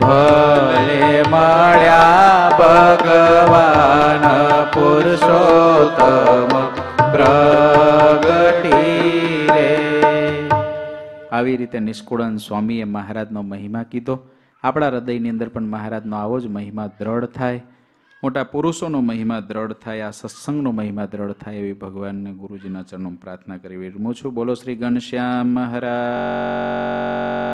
ભલે મળ્યા ભગવાન પુરુષોત્તમ પ્રગટી રે આવી રીતે નિષ્કુળન સ્વામીએ મહારાજનો મહિમા કીધો. આપણા હૃદયની અંદર પણ મહારાજનો આવો જ મહિમા દ્રઢ થાય. મોટા પુરુષોનો મહિમા દ્રઢ થાય, આ સત્સંગનો મહિમા દ્રઢ થાય એવી ભગવાનને ગુરુજીના ચરણોમાં પ્રાર્થના કરી વિરમું છું, બોલો શ્રી ઘનશ્યામ મહારાજ.